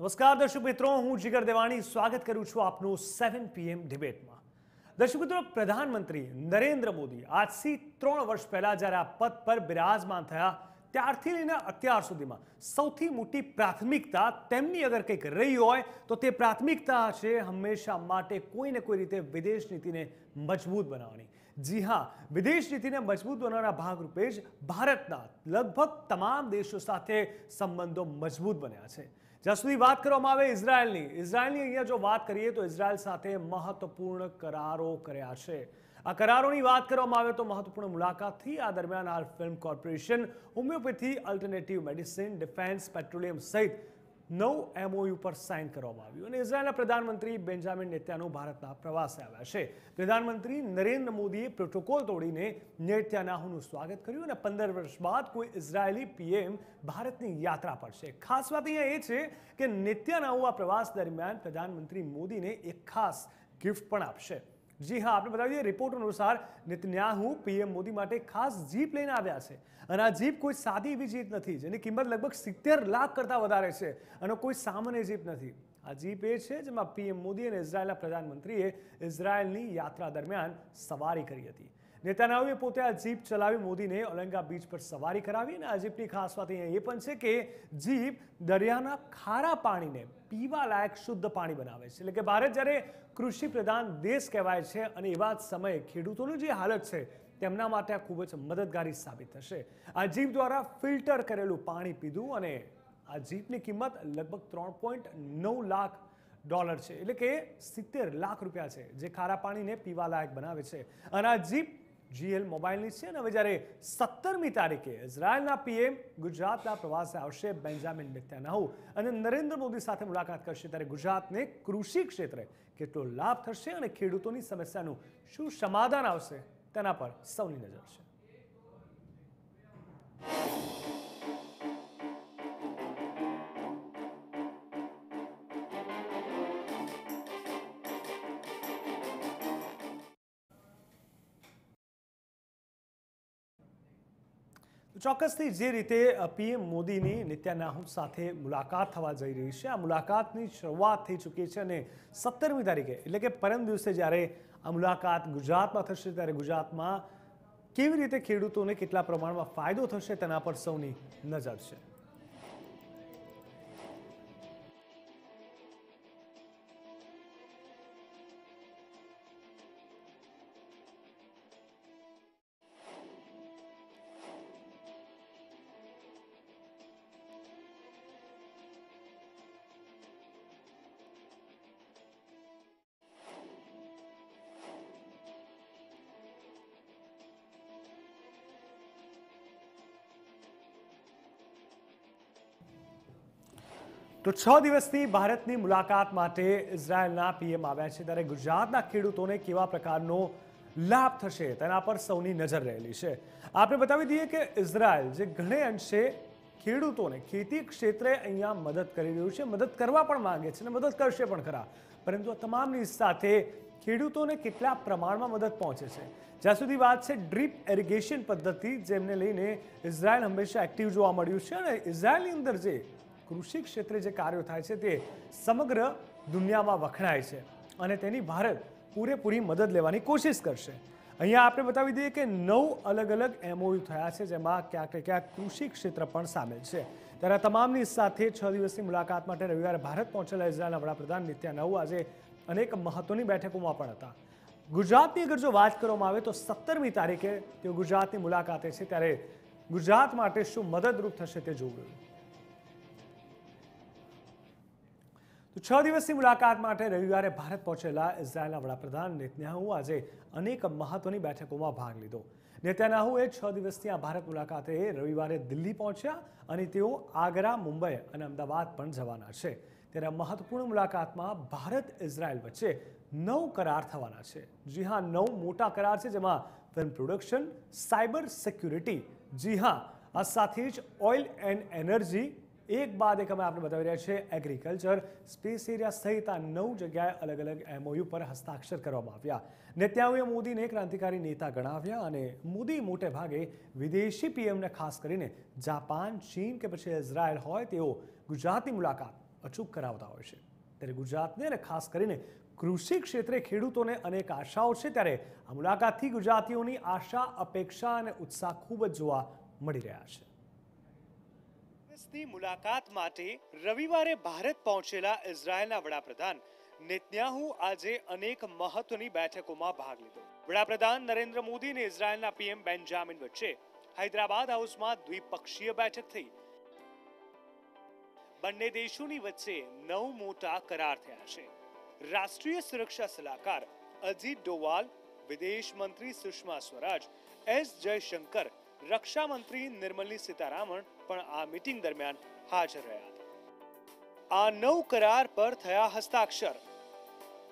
નમસ્કાર દર્શક મિત્રો, હું જીગર દેવાણી સ્વાગત કરું છું આપનું સેવન પીએમ ડિબેટમાં દર્શક મિત્રો, પ્રધાનમંત્રી નરેન્દ્ર મોદી આજથી ત્રણ વર્ષ પહેલાં જ્યારે આ પદ પર બિરાજમાન થયા, ત્યારથી લઈને અત્યાર સુધીમાં સૌથી મોટી પ્રાથમિકતા તેમની અગર કંઈક રહી હોય, તો તે પ્રાથમિકતા છે હંમેશા માટે કોઈ ને કોઈ રીતે વિદેશ નીતિને મજબૂત બનાવવાની. જી હા, વિદેશ નીતિને મજબૂત બનાવવાના ભાગરૂપે જ ભારતના લગભગ તમામ દેશો સાથે સંબંધો મજબૂત બન્યા છે. જ્યાં સુધી વાત કરવામાં આવે ઇઝરાયલની ઇઝરાયલની અહીંયા જો વાત કરીએ તો ઇઝરાયલ સાથે મહત્વપૂર્ણ કરારો કર્યા છે. આ કરારોની વાત કરવામાં આવે તો મહત્વપૂર્ણ મુલાકાતથી આ દરમિયાન આ film corporation, homeopathy, alternative medicine, defence, petroleum સહિત નવ એમઓયુ પર સાઇન કરવામાં આવ્યું અને ઇઝરાયેલના પ્રધાનમંત્રી બેન્જામિન નેત્યાનો ભારતના પ્રવાસે આવ્યા છે. પ્રધાનમંત્રી નરેન્દ્ર મોદીએ પ્રોટોકોલ તોડીને નેત્યાનાહુનું સ્વાગત કર્યું અને પંદર વર્ષ બાદ કોઈ ઇઝરાયેલી પીએમ ભારતની યાત્રા પર છે. ખાસ વાત અહીંયા એ છે કે નેત્યાનાહુ આ પ્રવાસ દરમિયાન પ્રધાનમંત્રી મોદીને એક ખાસ ગિફ્ટ પણ આપશે. જી હા, આપણે બતાવી દઈએ રિપોર્ટ અનુસાર નિતન્યાહુ પીએમ મોદી માટે ખાસ જીપ લઈને આવ્યા છે. અને આ જીપ કોઈ સાદી એવી જીપ નથી, જેની કિંમત લગભગ સિત્તેર લાખ કરતાં વધારે છે અને કોઈ સામાન્ય જીપ નથી. આ જીપ એ છે જેમાં પીએમ મોદી અને ઇઝરાયેલના પ્રધાનમંત્રીએ ઇઝરાયેલની યાત્રા દરમિયાન સવારી કરી હતી. નેતાનાઓએ પોતે આ જીપ ચલાવી મોદીને ઓલંગા બીચ પર સવારી કરાવી અને આ જીપની ખાસ વાત અહીંયા એ પણ છે કે જીપ દરિયાના ખારા પાણીને પીવા લાયક શુદ્ધ પાણી બનાવે છે. એટલે કે ભારત જ્યારે કૃષિ પ્રધાન દેશ કહેવાય છે અને એવા જ સમયે ખેડૂતોની જે હાલત છે તેમના માટે આ ખૂબ જ મદદગારી સાબિત થશે. આ જીપ દ્વારા ફિલ્ટર કરેલું પાણી પીધું અને આ જીપની કિંમત લગભગ ત્રણ પોઈન્ટ નવ લાખ ડોલર છે. એટલે કે સિત્તેર લાખ રૂપિયા છે જે ખારા પાણીને પીવા લાયક બનાવે છે. અને આ જીપ જીએલ મોબાઈલની છે અને હવે જ્યારે સત્તરમી તારીખે ઇઝરાયલના પીએમ ગુજરાતના પ્રવાસે આવશે બેન્જામિન નેતાન્યાહુ અને નરેન્દ્ર મોદી સાથે મુલાકાત કરશે ત્યારે ગુજરાતને કૃષિ ક્ષેત્રે કેટલો લાભ થશે અને ખેડૂતોની સમસ્યાનું શું સમાધાન આવશે તેના પર સૌની નજર છે. ચોક્કસથી જે રીતે પીએમ મોદીની નિત્યાનાહુ સાથે મુલાકાત થવા જઈ રહી છે, આ મુલાકાતની શરૂઆત થઈ ચૂકી છે અને સત્તરમી તારીખે, એટલે કે પરમ દિવસે જ્યારે આ મુલાકાત ગુજરાતમાં થશે, ત્યારે ગુજરાતમાં કેવી રીતે ખેડૂતોને કેટલા પ્રમાણમાં ફાયદો થશે તેના પર સૌની નજર છે. તો છ દિવસની ભારતની મુલાકાત માટે ઇઝરાયલના પીએમ આવ્યા છે. ત્યારે ગુજરાતના ખેડૂતોને કેવા પ્રકારનો લાભ થશે તેના પર સૌની નજર રહેલી છે. આપણે બતાવી દઈએ કે ઇઝરાયલ જે ઘણે અંશે ખેડૂતોને ખેતી ક્ષેત્રે અહીંયા મદદ કરી રહ્યું છે, મદદ કરવા પણ માંગે છે અને મદદ કરશે પણ ખરા. પરંતુ આ તમામની સાથે ખેડૂતોને કેટલા પ્રમાણમાં મદદ પહોંચે છે? જ્યાં સુધી વાત છે ડ્રીપ એરિગેશન પદ્ધતિ, જેમને લઈને ઇઝરાયલ હંમેશા એક્ટિવ જોવા મળ્યું છે અને ઇઝરાયલની અંદર જે કૃષિ ક્ષેત્રે જે કાર્યો થાય છે તે સમગ્ર દુનિયામાં વખણાય છે અને તેની ભારત પૂરેપૂરી મદદ લેવાની કોશિશ કરશે. અહીંયા આપણે બતાવી દઈએ કે નવ અલગ અલગ એમઓયુ થયા છે, જેમાં ક્યાંક ક્યાંક કૃષિ ક્ષેત્ર પણ સામેલ છે. ત્યારે તમામની સાથે છ દિવસની મુલાકાત માટે રવિવારે ભારત પહોંચેલા ઇઝરાયલના વડાપ્રધાન નવ આજે અનેક મહત્વની બેઠકોમાં પણ હતા. ગુજરાતની અગર જો વાત કરવામાં આવે તો સત્તરમી તારીખે તેઓ ગુજરાતની મુલાકાતે છે, ત્યારે ગુજરાત માટે શું મદદરૂપ થશે તે જોવું. તો છ દિવસની મુલાકાત માટે રવિવારે ભારત પહોંચેલા ઇઝરાયેલના વડાપ્રધાન નેતન્યાહુ આજે અનેક મહત્વની બેઠકોમાં ભાગ લીધો. નેતન્યાહુએ છ દિવસની આ ભારત મુલાકાતે રવિવારે દિલ્હી પહોંચ્યા અને તેઓ આગ્રા, મુંબઈ અને અમદાવાદ પણ જવાના છે. ત્યારે મહત્વપૂર્ણ મુલાકાતમાં ભારત, ઇઝરાયેલ વચ્ચે નવ કરાર થવાના છે. જી હા, નવ મોટા કરાર છે, જેમાં ફિલ્મ પ્રોડક્શન, સાયબર સિક્યુરિટી, જી હા, આ સાથે જ ઓઇલ એન્ડ એનર્જી એક બાદ એક અમે આપણે બતાવી રહ્યા છીએ એગ્રીકલ્ચર સ્પેસ એરિયા સહિત આ નવ જગ્યાએ અલગ અલગ એમઓયુ પર હસ્તાક્ષર કરવામાં આવ્યા. નેત્યાઓએ મોદીને ક્રાંતિકારી નેતા ગણાવ્યા અને મોદી મોટે ભાગે વિદેશી પીએમને ખાસ કરીને જાપાન, ચીન કે પછી ઇઝરાયલ હોય તેઓ ગુજરાતની મુલાકાત અચૂક કરાવતા હોય છે. ત્યારે ગુજરાતને અને ખાસ કરીને કૃષિ ક્ષેત્રે ખેડૂતોને અનેક આશાઓ છે ત્યારે આ મુલાકાતથી ગુજરાતીઓની આશા, અપેક્ષા અને ઉત્સાહ ખૂબ જ જોવા મળી રહ્યા છે. દિવસની મુલાકાત માટે રવિવારે ભારત પહોંચેલા ઇઝરાયેલના વડાપ્રધાન નેતન્યાહુ આજે અનેક મહત્વની બેઠકોમાં ભાગ લીધો. વડાપ્રધાન નરેન્દ્ર મોદી અને ઇઝરાયેલના પીએમ બેન્જામિન વચ્ચે હૈદરાબાદ હાઉસમાં દ્વિપક્ષીય બેઠક થઈ. બંને દેશોની વચ્ચે નવ મોટા કરાર થયા છે. રાષ્ટ્રીય સુરક્ષા સલાહકાર અજીત ડોવાલ, વિદેશ મંત્રી સુષ્મા સ્વરાજ, એસ જયશંકર રક્ષા મંત્રી નિર્મલી સીતારામન પણ આ મિટિંગ દરમિયાન હાજર રહ્યા હતા. આ નવ કરાર પર થયા હસ્તાક્ષર.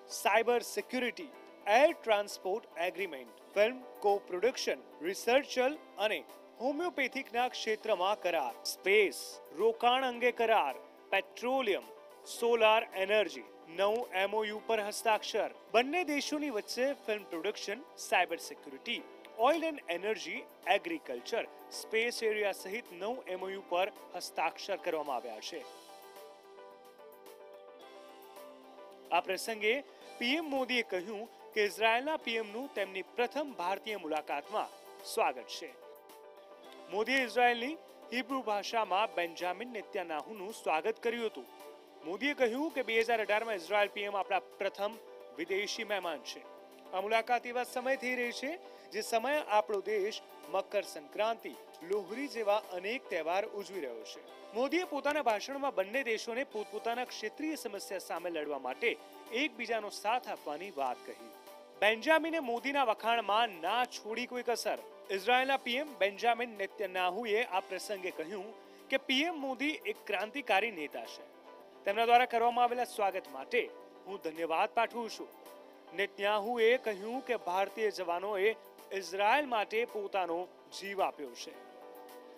Cyber security, air transport agreement, film co production રિસર્ચલ અને હોમિયોપેથિકના ક્ષેત્રમાં કરાર. સ્પેસ, રોકાણ અંગે કરાર. પેટ્રોલિયમ, સોલાર એનર્જી, નવું એમઓયુ પર હસ્તાક્ષર. બંને દેશોની વચ્ચે film production, cyber security, oil and energy, agriculture space area સહિત નવ એમઓયુ પર હસ્તાક્ષર કરવામાં આવ્યા છે. આ પ્રસંગે પીએમ મોદીએ કહ્યું કે ઇઝરાયેલના પીએમનું તેમની પ્રથમ ભારતીય મુલાકાતમાં સ્વાગત છે. મોદીએ ઇઝરાયેલની હિબ્રુ ભાષામાં બેન્જામિન નેત્યાનાહુનું સ્વાગત કર્યું હતું. મોદીએ કહ્યું કે બે હજાર અઢારમાં ઇઝરાયેલ પીએમ આપણા પ્રથમ વિદેશી મહેમાન છે. આ મુલાકાત એવા સમય થઈ રહી છે જે સમય આપણો દેશ મકર સંક્રાંતિ, લોહરી જેવા અનેક તહેવાર ઉજવી રહ્યો છે. મોદીએ પોતાના ભાષણમાં બંને દેશોને પોતપોતાના ક્ષેત્રીય સમસ્યા સામે લડવા માટે એકબીજાનો સાથ આપવાની વાત કહી. બેન્જામિને મોદીના વખાણમાં ના છોડી કોઈ કસર. ઇઝરાયેલના પીએમ બેન્જામિન નેત્યાનાહુએ આ પ્રસંગે કહ્યું કે પીએમ મોદી એક ક્રાંતિકારી નેતા છે. તેમના દ્વારા કરવામાં આવેલા સ્વાગત માટે હું ધન્યવાદ પાઠવું છું. નેતન્યાહુએ કહ્યું કે ભારતીય જવાનોએ ઇઝરાયલ માટે પોતાનો જીવ આપ્યો છે.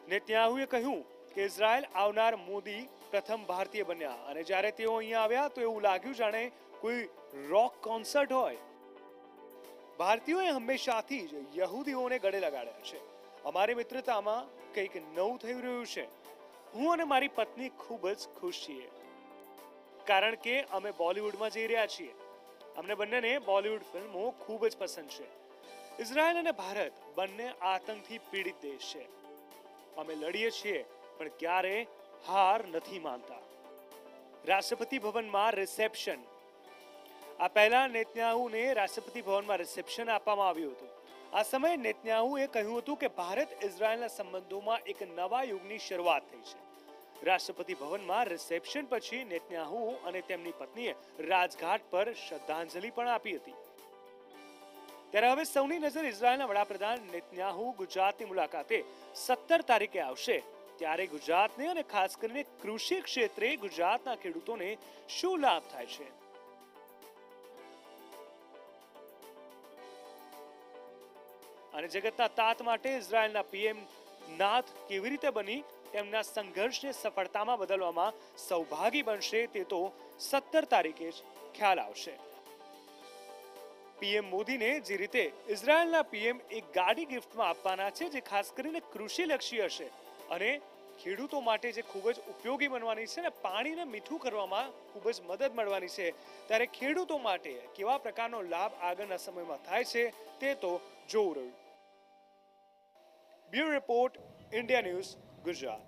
નેતન્યાહુએ કહ્યું કે ઇઝરાયલ આવનાર મોદી પ્રથમ ભારતીય બન્યા અને જ્યારે તેઓ અહીંયા આવ્યા તો એવું લાગ્યું જાણે કોઈ રોક કોન્સર્ટ હોય. ભારતીયોએ હંમેશાથી જ યહૂદીઓને ગળે લગાડ્યા છે. અમારી મિત્રતામાં કંઈક નવું થઈ રહ્યું છે. હું અને મારી પત્ની ખૂબ જ ખુશ છીએ. કારણ કે અમે બોલિવૂડમાં જઈ રહ્યા છીએ. અમને બંનેને બોલિવૂડ ફિલ્મો ખૂબ જ પસંદ છે. ઇઝરાયલ અને ભારત બંને આતંકથી પીડિત દેશ છે. અમે લડીએ છીએ, પણ ક્યારે હાર નથી માનતા. રાષ્ટ્રપતિ ભવનમાં રિસેપ્શન આ પહેલા નેતન્યાહુને રાષ્ટ્રપતિ ભવનમાં રિસેપ્શન આપવામાં આવ્યું હતું. આ સમયે નેતન્યાહુએ કહ્યું હતું કે ભારત ઇઝરાયલના સંબંધોમાં એક નવા યુગની શરૂઆત થઈ છે. રાષ્ટ્રપતિ ભવનમાં રિસેપ્શન પછી નેતન્યાહુ અને તેમની પત્નીએ રાજઘાટ પર શ્રદ્ધાંજલિ પણ આપી હતી. ત્યારે હવે સૌની નજર ઇઝરાયલના વડાપ્રધાન નેતન્યાહુ ગુજરાતની મુલાકાતે સત્તર તારીખે આવશે. ત્યારે ગુજરાતને અને ખાસ કરીને કૃષિ ક્ષેત્રે ગુજરાતના ખેડૂતોને શું લાભ થાય છે? અને જગતના તાત માટે ઇઝરાયલના પીએમ નાથ કેવી રીતે બની? તેમના સંઘર્ષને સફળતામાં બદલવામાં સૌભાગી બનશે તે તો સત્તર તારીખે જ ખ્યાલ આવશે. પીએમ મોદીને જે રીતે ઇઝરાયલના પીએમ એક ગાડી ગિફ્ટમાં આપવાના છે, જે ખાસ કરીને કૃષિલક્ષી હશે અને ખેડૂતો માટે જે ખૂબ જ ઉપયોગી બનવાની છે ને પાણીને મીઠું કરવામાં ખૂબ જ મદદ મળવાની છે. ત્યારે ખેડૂતો માટે કેવા પ્રકારનો લાભ આગળના સમયમાં થાય છે તે તો જોવું રહ્યું. Bureau report, India news Gujarat.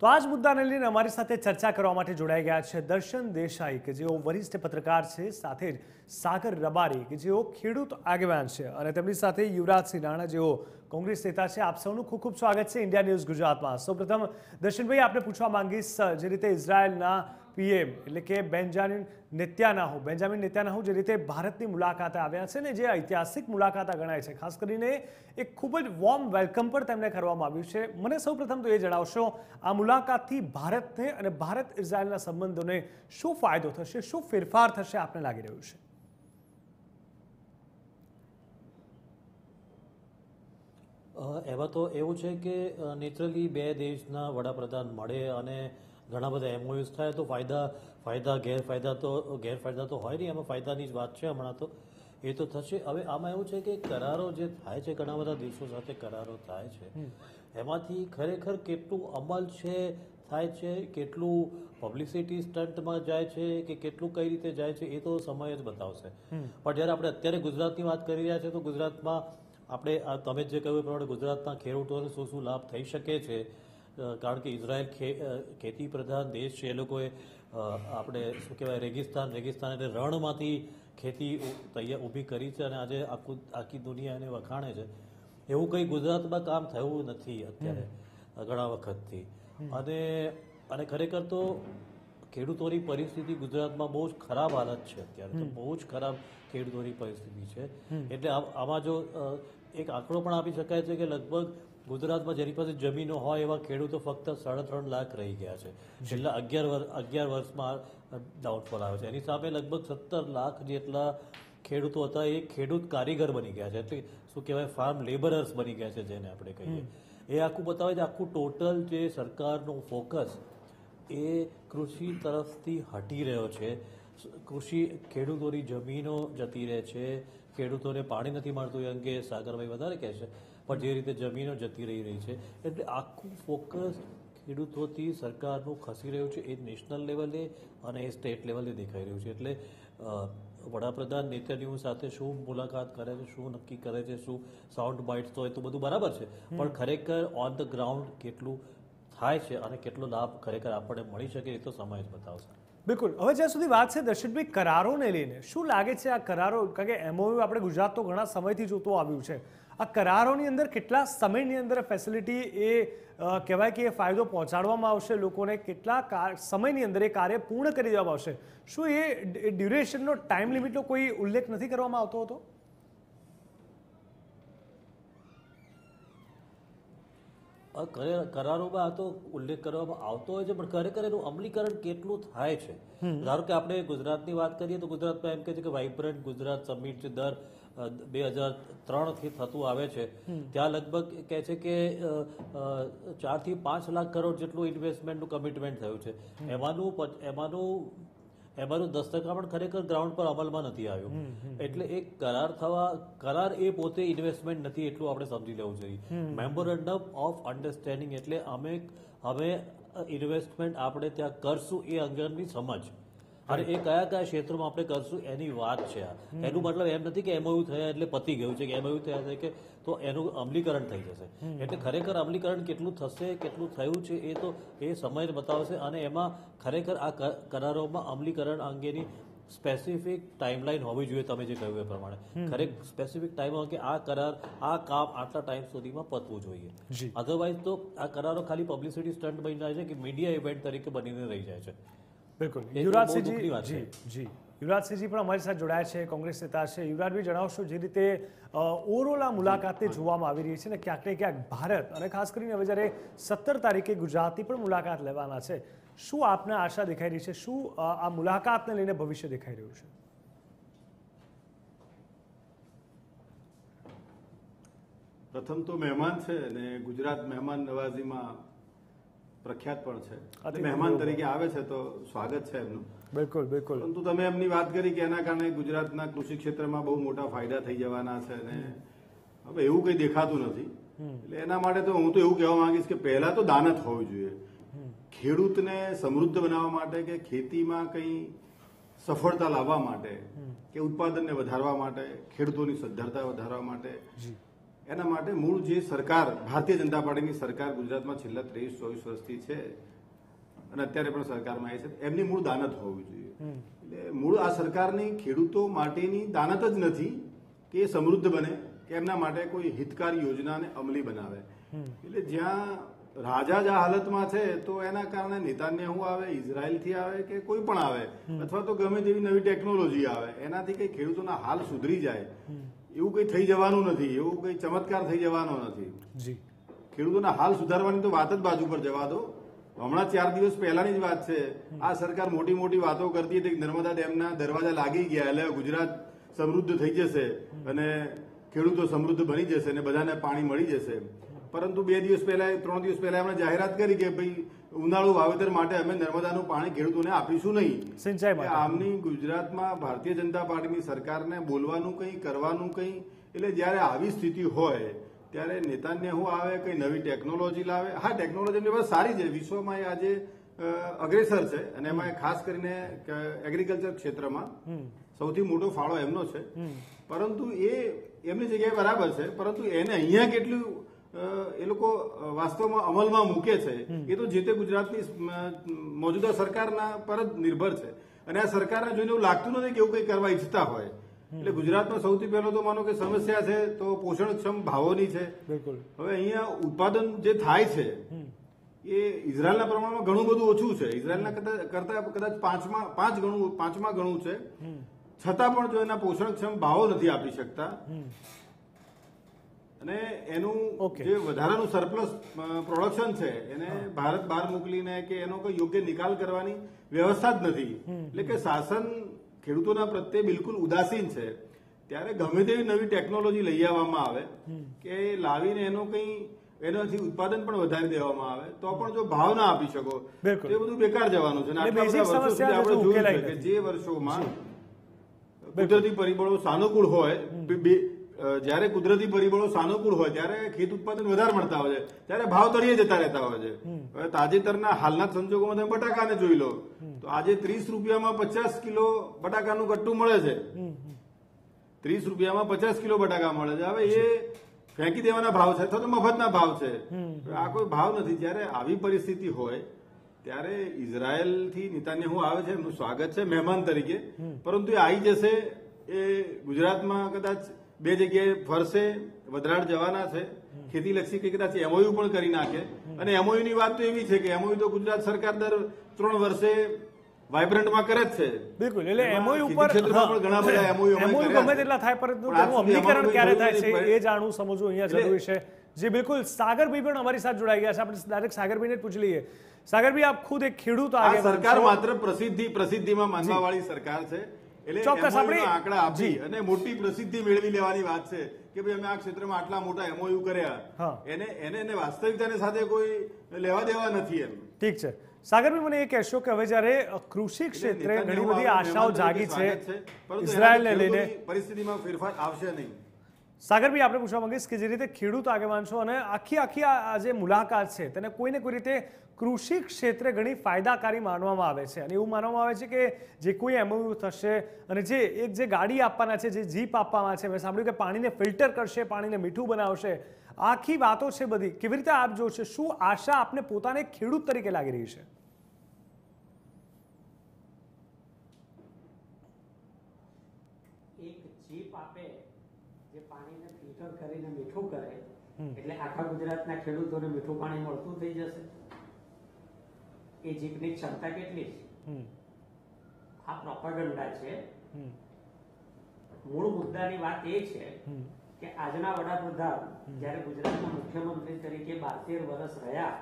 તો આ જ મુદ્દાને લઈને અમારી સાથે ચર્ચા કરવા માટે જોડાઈ ગયા છે દર્શન દેસાઈ, કે જેઓ વરિષ્ઠ પત્રકાર છે, સાથે જ સાગર રબારી, કે જેઓ ખેડૂત આગેવાન છે. અને તેમની સાથે યુવરાજસિંહ રાણા, જેઓ કોંગ્રેસ નેતા છે. આપ સૌનું ખૂબ ખૂબ સ્વાગત છે ઇન્ડિયા ન્યૂઝ ગુજરાતમાં. સૌપ્રથમ દર્શનભાઈ આપણે પૂછવા માંગીશ, જે રીતે ઇઝરાયલના પીએમ, એટલે કે બેન્જામિન નેત્યાનાહુ બેન્જામિન નેત્યાનાહુ જે રીતે ભારતની મુલાકાતે આવ્યા છે ને જે ઐતિહાસિક મુલાકાત ગણાય છે. ખાસ કરીને એક ખૂબ જ વોર્મ વેલકમ પણ તેમને કરવામાં આવ્યું છે. મને સૌપ્રથમ તો એ જણાવશો, આ મુલાકાતથી ભારતને અને ભારત ઇઝરાયલના સંબંધોને શું ફાયદો થશે, શું ફેરફાર થશે આપને લાગી રહ્યું છે? એવા તો એવું છે કે નેચરલી બે દેશના વડાપ્રધાન મળે અને ઘણા બધા એમઓયુઝ થાય તો ફાયદા ફાયદા ગેરફાયદા તો ગેરફાયદા તો હોય નહીં એમાં ફાયદાની જ વાત છે હમણાં તો. એ તો થશે. હવે આમાં એવું છે કે કરારો જે થાય છે ઘણા બધા દેશો સાથે કરારો થાય છે. એમાંથી ખરેખર કેટલું અમલ છે થાય છે કેટલું પબ્લિસિટી સ્ટન્ટમાં જાય છે કે કેટલું કઈ રીતે જાય છે એ તો સમય જ બતાવશે. પણ જ્યારે આપણે અત્યારે ગુજરાતની વાત કરી રહ્યા છીએ તો ગુજરાતમાં આપણે આ તમે જે કહ્યું એ પ્રમાણે ગુજરાતના ખેડૂતોને શું શું લાભ થઈ શકે છે કારણ કે ઇઝરાયલ ખેતી પ્રધાન દેશ છે એ લોકોએ આપણે શું કહેવાય રેગિસ્તાન રેગિસ્તાન એટલે રણમાંથી ખેતી તૈયાર ઊભી કરી છે અને આજે આખું આખી દુનિયા એને વખાણે છે. એવું કંઈ ગુજરાતમાં કામ થયું નથી અત્યારે ઘણા વખતથી. અને અને ખરેખર તો ખેડૂતોની પરિસ્થિતિ ગુજરાતમાં બહુ જ ખરાબ હાલત છે અત્યારે. તો બહુ જ ખરાબ ખેડૂતોની પરિસ્થિતિ છે. એટલે આમાં જો એક આંકડો પણ આપી શકાય છે કે લગભગ ગુજરાતમાં જેની પાસે જમીનો હોય એવા ખેડૂતો ફક્ત સાડા ત્રણ લાખ રહી ગયા છે. છેલ્લા અગિયાર અગિયાર વર્ષમાં ડાઉટફોલ આવ્યો છે. એની સામે લગભગ સત્તર લાખ જેટલા ખેડૂતો હતા એ ખેડૂત કારીગર બની ગયા છે. એટલે શું કહેવાય ફાર્મ લેબરર્સ બની ગયા છે જેને આપણે કહીએ. એ આખું બતાવે છે આખું ટોટલ જે સરકારનું ફોકસ એ કૃષિ તરફથી હટી રહ્યો છે. કૃષિ ખેડૂતોની જમીનો જતી રહે છે. ખેડૂતોને પાણી નથી મળતું એ અંગે સાગરભાઈ વધારે કહે છે. પણ જે રીતે જમીનો જતી રહી રહી છે એટલે આખું ફોકસ ખેડૂતોથી સરકારનું ખસી રહ્યું છે. એ નેશનલ લેવલે અને એ સ્ટેટ લેવલે દેખાઈ રહ્યું છે. એટલે વડાપ્રધાન નેતન્યાહુ સાથે શું મુલાકાત કરે છે શું નક્કી કરે છે શું સાઉન્ડ બાઇટ્સ તો એ તો બધું બરાબર છે. પણ ખરેખર ઓન ધ ગ્રાઉન્ડ કેટલું થાય છે અને કેટલો લાભ ખરેખર આપણને મળી શકે એ તો સમય જ બતાવશે. બિલકુલ. હવે જ્યાં સુધી વાત છે દર્શનભાઈ કરારોને લઈને, શું લાગે છે આ કરારો? કારણ કે એમઓયુ આપણે ગુજરાત તો ઘણા સમયથી જોતું આવ્યું છે. આ કરારોની અંદર કેટલા સમયની અંદર ફેસિલિટી એ કહેવાય કે એ ફાયદો પહોંચાડવામાં આવશે? લોકોને કેટલા સમયની અંદર એ કાર્ય પૂર્ણ કરી દેવામાં આવશે? શું એ ડ્યુરેશનનો ટાઈમ લિમિટનો કોઈ ઉલ્લેખ નથી કરવામાં આવતો હતો આ કરે- કરારોમાં આ તો ઉલ્લેખ કરવામાં આવતો હોય છે પણ ખરેખર એનું અમલીકરણ કેટલું થાય છે? ધારો કે આપણે ગુજરાતની વાત કરીએ તો ગુજરાતમાં એમ કહે છે કે વાઇબ્રન્ટ ગુજરાત સમિટ જે દર બે હજાર ત્રણથી થતું આવે છે. ત્યાં લગભગ કહે છે કે ચારથી ચારથી પાંચ લાખ કરોડ જેટલું ઇન્વેસ્ટમેન્ટનું કમિટમેન્ટ થયું છે. એમાંનું એમાંનું એમાંનું દસ ટકા પણ ખરેખર ગ્રાઉન્ડ પર અમલમાં નથી આવ્યું. એટલે એક કરાર થવા કરાર એ પોતે ઇન્વેસ્ટમેન્ટ નથી એટલું આપણે સમજી લેવું જોઈએ. મેમોરેન્ડમ ઓફ અન્ડરસ્ટેન્ડિંગ એટલે અમે અમે ઇન્વેસ્ટમેન્ટ આપણે ત્યાં કરશું એ અંગેની સમજ. અને એ કયા કયા ક્ષેત્રોમાં આપણે કરશું એની વાત છે આ. એનું મતલબ એમ નથી કે એમઓયુ થયા એટલે પતી ગયું છે કે એમઓયુ થયા છે કે તો એનું અમલીકરણ થઈ જશે. એટલે ખરેખર અમલીકરણ કેટલું થશે કેટલું થયું છે એ તો એ સમય બતાવશે અને એમાં ખરેખર આ કરારોમાં અમલીકરણ અંગેની સ્પેસિફિક ટાઈમલાઈન હોવી જોઈએ તમે જે કહ્યું એ પ્રમાણે. ખરેખર સ્પેસિફિક ટાઈમ કે આ કરાર આ કામ આટલા ટાઈમ સુધીમાં પતવું જોઈએ. અધરવાઇઝ તો આ કરારો ખાલી પબ્લિસિટી સ્ટન્ટ બની જાય છે કે મીડિયા ઇવેન્ટ તરીકે બનીને રહી જાય છે. બિલકુલ. યુવરાજ સિંહજી જી યુવરાજસિંહજી જી. યુવરાજ જી યુવરાજસિંહજી પણ અમારી સાથે જોડાયા છે કોંગ્રેસ નેતા છે. યુવરાજભાઈ જણાવશો જે રીતે ઓવરઓલ આ મુલાકાતે જોવામાં આવી રહી છે ને ક્યાંક ને ક્યાંક ભારત અને ખાસ કરીને હવે જ્યારે સત્તર તારીખે ગુજરાતની પણ મુલાકાત લેવાના છે શું આપને આશા દેખાઈ રહી છે? શું આ મુલાકાતને લઈને ભવિષ્ય દેખાઈ રહ્યું છે? પ્રથમ તો મહેમાન છે અને ગુજરાત મહેમાન નવાઝીમાં પ્રખ્યાત પણ છે. મહેમાન તરીકે આવે છે તો સ્વાગત છે એમનું. બિલકુલ બિલકુલ. પરંતુ તમે એમની વાત કરી કે એના કારણે ગુજરાતના કૃષિ ક્ષેત્રમાં બહુ મોટા ફાયદા થઈ જવાના છે અને હવે એવું કંઈ દેખાતું નથી. એટલે એના માટે તો હું તો એવું કહેવા માંગીશ કે પહેલા તો દાનત હોવી જોઈએ. ખેડૂતને સમૃદ્ધ બનાવવા માટે કે ખેતીમાં કંઈ સફળતા લાવવા માટે કે ઉત્પાદનને વધારવા માટે ખેડૂતોની સદ્ધરતા વધારવા માટે એના માટે મૂળ જે સરકાર ભારતીય જનતા પાર્ટીની સરકાર ગુજરાતમાં છેલ્લા ત્રેવીસ ચોવીસ વર્ષથી છે અને અત્યારે પણ સરકારમાં આવી છે એમની મૂળ દાનત હોવી જોઈએ. એટલે મૂળ આ સરકારની ખેડૂતો માટેની દાનત જ નથી કે એ સમૃદ્ધ બને કે એમના માટે કોઈ હિતકારી યોજનાને અમલી બનાવે. એટલે જ્યાં રાજા જ આ હાલતમાં છે તો એના કારણે નેતાન્યાહુ આવે ઇઝરાયલથી આવે કે કોઈ પણ આવે અથવા તો ગમે તેવી નવી ટેકનોલોજી આવે એનાથી કઈ ખેડૂતોના હાલ સુધરી જાય. એવું કઈ થઈ જવાનું નથી એવું કઈ ચમત્કાર થઈ જવાનો નથી. જી. ખેડૂતોના હાલ સુધારવાની તો વાત જ બાજુ પર જવા દો. હમણાં ચાર દિવસ પહેલાની જ વાત છે. આ સરકાર મોટી મોટી વાતો કરતી હતી નર્મદા ડેમના દરવાજા લાગી ગયા એટલે ગુજરાત સમૃદ્ધ થઈ જશે અને ખેડૂતો સમૃદ્ધ બની જશે અને બધાને પાણી મળી જશે. પરંતુ બે દિવસ પહેલા ત્રણ દિવસ પહેલા એમણે જાહેરાત કરી કે ભાઈ ઉનાળુ વાવેતર માટે અમે નર્મદાનું પાણી ખેડૂતોને આપીશું નહીં. સિંચાઈ આમની ગુજરાતમાં ભારતીય જનતા પાર્ટીની સરકારને બોલવાનું કંઈ કરવાનું કંઈ? એટલે જ્યારે આવી સ્થિતિ હોય ત્યારે નેતાન્યાહુ આવે કંઈ નવી ટેકનોલોજી લાવે? હા ટેકનોલોજી એમની પાસે સારી છે. વિશ્વમાં એ આજે અગ્રેસર છે. અને એમાં ખાસ કરીને એગ્રીકલ્ચર ક્ષેત્રમાં સૌથી મોટો ફાળો એમનો છે. પરંતુ એ એમની જગ્યાએ બરાબર છે. પરંતુ એને અહીંયા કેટલું એ લોકો વાસ્તવમાં અમલમાં મૂકે છે. એ તો જે તે ગુજરાતની મોજૂદા સરકારના પર જ નિર્ભર છે. અને આ સરકારને જોઈને એવું લાગતું નથી કે એવું કંઈ કરવા ઈચ્છતા હોય. એટલે ગુજરાતમાં સૌથી પહેલો તો માનો કે સમસ્યા છે તો પોષણક્ષમ ભાવોની છે. હવે અહીંયા ઉત્પાદન જે થાય છે એ ઇઝરાયલના પ્રમાણમાં ઘણું બધું ઓછું છે. ઇઝરાયલના કરતા કદાચ પાંચમા પાંચ ગણું પાંચમા ગણું છે. છતાં પણ જો એના પોષણક્ષમ ભાવો નથી આપી શકતા અને એનું જે વધારાનું સરપ્લસ પ્રોડક્શન છે એને ભારત બહાર મોકલીને કે એનો કોઈ યોગ્ય નિકાલ કરવાની વ્યવસ્થા જ નથી. એટલે કે શાસન ખેડૂતોના પ્રત્યે બિલકુલ ઉદાસીન છે. ત્યારે ગમે તેવી નવી ટેકનોલોજી લઈ આવવામાં આવે કે લાવીને એનો કંઈ એનાથી ઉત્પાદન પણ વધારી દેવામાં આવે તો પણ જો ભાવ ના આપી શકો તો એ બધું બેકાર જવાનું છે. આપણે જોયું છે કે જે વર્ષોમાં કુદરતી પરિબળો સાનુકૂળ હોય જ્યારે કુદરતી પરિબળો સાનુકૂળ હોય ત્યારે ખેત ઉત્પાદન વધારે મળતા હોય છે. ત્યારે ભાવ તળિયે જતા રહેતા હોય છે. હવે તાજેતરના હાલના સંજોગોમાં તમે બટાકાને જોઈ લો. તો આજે ત્રીસ રૂપિયામાં પચાસ કિલો બટાકાનું કટ્ટું મળે છે. ત્રીસ રૂપિયામાં પચાસ કિલો બટાકા મળે છે. હવે એ ફેંકી દેવાના ભાવ છે અથવા તો મફતના ભાવ છે. આ કોઈ ભાવ નથી. જ્યારે આવી પરિસ્થિતિ હોય ત્યારે ઇઝરાયલથી હું આવે છે એમનું સ્વાગત છે મહેમાન તરીકે. પરંતુ એ આવી જશે એ ગુજરાતમાં કદાચ બે જગ્યાએ ફરશે વદરાડ જવાના છે ખેતીલક્ષી કંઈક કદાચ એમઓયુ પણ કરી નાખે. અને એમઓયુ ની વાત તો એવી છે કે એમઓયુ તો ગુજરાત સરકાર દર ત્રણ વર્ષે વાઇબ્રન્ટમાં કરે જ છે. બિલકુલ એટલે એમઓયુ ઉપર ઘણા બધા MOU એમઓયુ ગમે તેટલા થાય પરંતુ તેનું અમલીકરણ ક્યારે થાય છે એ જાણવું સમજવું અહીંયા જરૂરી છે. જી બિલકુલ. સાગરભાઈ પણ અમારી સાથે જોડાઈ ગયા છે. આપણે ડાયરેક્ટ સાગરભાઈને જ પૂછી લઈએ. સાગરભાઈ આપ ખુદ એક ખેડૂત આ સરકાર માત્ર પ્રસિદ્ધિ પ્રસિદ્ધિમાં માનવા વાળી સરકાર છે. ચોક્કસ, આપણે- આંકડા આપી અને મોટી પ્રસિદ્ધિ મેળવી લેવાની વાત છે કે ભાઈ અમે આ ક્ષેત્રમાં આટલા મોટા એમઓયુ કર્યા. એને એને એને વાસ્તવિકતાની સાથે કોઈ લેવા દેવા નથી એમ. ઠીક છે. સાગરભાઈ મને એ કહેશો કે હવે જ્યારે કૃષિ ક્ષેત્રે ઘણી બધી આશાઓ જાગી છે ઇઝરાયલને લઈને પરિસ્થિતિમાં ફેરફાર આવશે નહીં. સાગરભાઈ આપણે પૂછવા માંગીશ કે જે રીતે ખેડૂત આગેવાન છો અને આખી આખી આ જે મુલાકાત છે, તેને કોઈને કોઈ રીતે કૃષિ ક્ષેત્રે ઘણી ફાયદાકારી માનવામાં આવે છે? અને એવું માનવામાં આવે છે કે જે કોઈ એમઓયુ થશે અને જે એક જે ગાડી આપવાના છે, જે જીપ આપવાના છે, મેં સાંભળ્યું કે પાણીને ફિલ્ટર કરશે, પાણીને મીઠું બનાવશે. આખી વાતો છે બધી. કેવી રીતે આપ જો છે શું આશા આપને પોતાને ખેડૂત તરીકે લાગી રહી છે એક ચીપ આપે જે પાણીને ફિલ્ટર કરીને મીઠું કરે એટલે આખા ગુજરાતના ખેડૂતોને મીઠું પાણી મળતું થઈ જશે. એ જીપની ક્ષમતા કેટલી છે? આ પ્રોપગંડા છે. મૂળ મુદ્દાની વાત એ છે કે આજના વડાપ્રધાન જ્યારે ગુજરાતના મુખ્યમંત્રી તરીકે બાતેર વર્ષ રહ્યા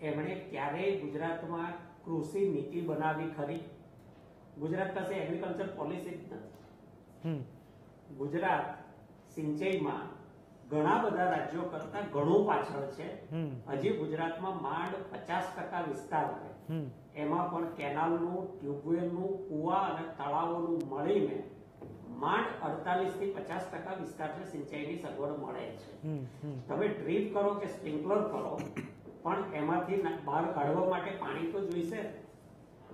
એમણે ક્યારેય ગુજરાતમાં કૃષિ નીતિ બનાવી ખરી. ગુજરાત પાસે એગ્રીકલ્ચર પોલિસી જ નથી. હમ, ગુજરાત સિંચાઈમાં ઘણા બધા રાજ્યો કરતા ઘણું પાછળ છે. હજી ગુજરાતમાં માંડ પચાસ ટકા વિસ્તાર છે. એમાં પણ કેનાલનું ટ્યુબવેલનું કુવા અને તળાવોનું મળીને માંડ અડતાલીસથી પચાસ ટકા વિસ્તારને સિંચાઈની સગવડ મળે છે. તમે ડ્રીપ કરો કે સ્પ્રિંકલર કરો પણ એમાંથી બહાર કાઢવા માટે પાણી તો જોઈશે.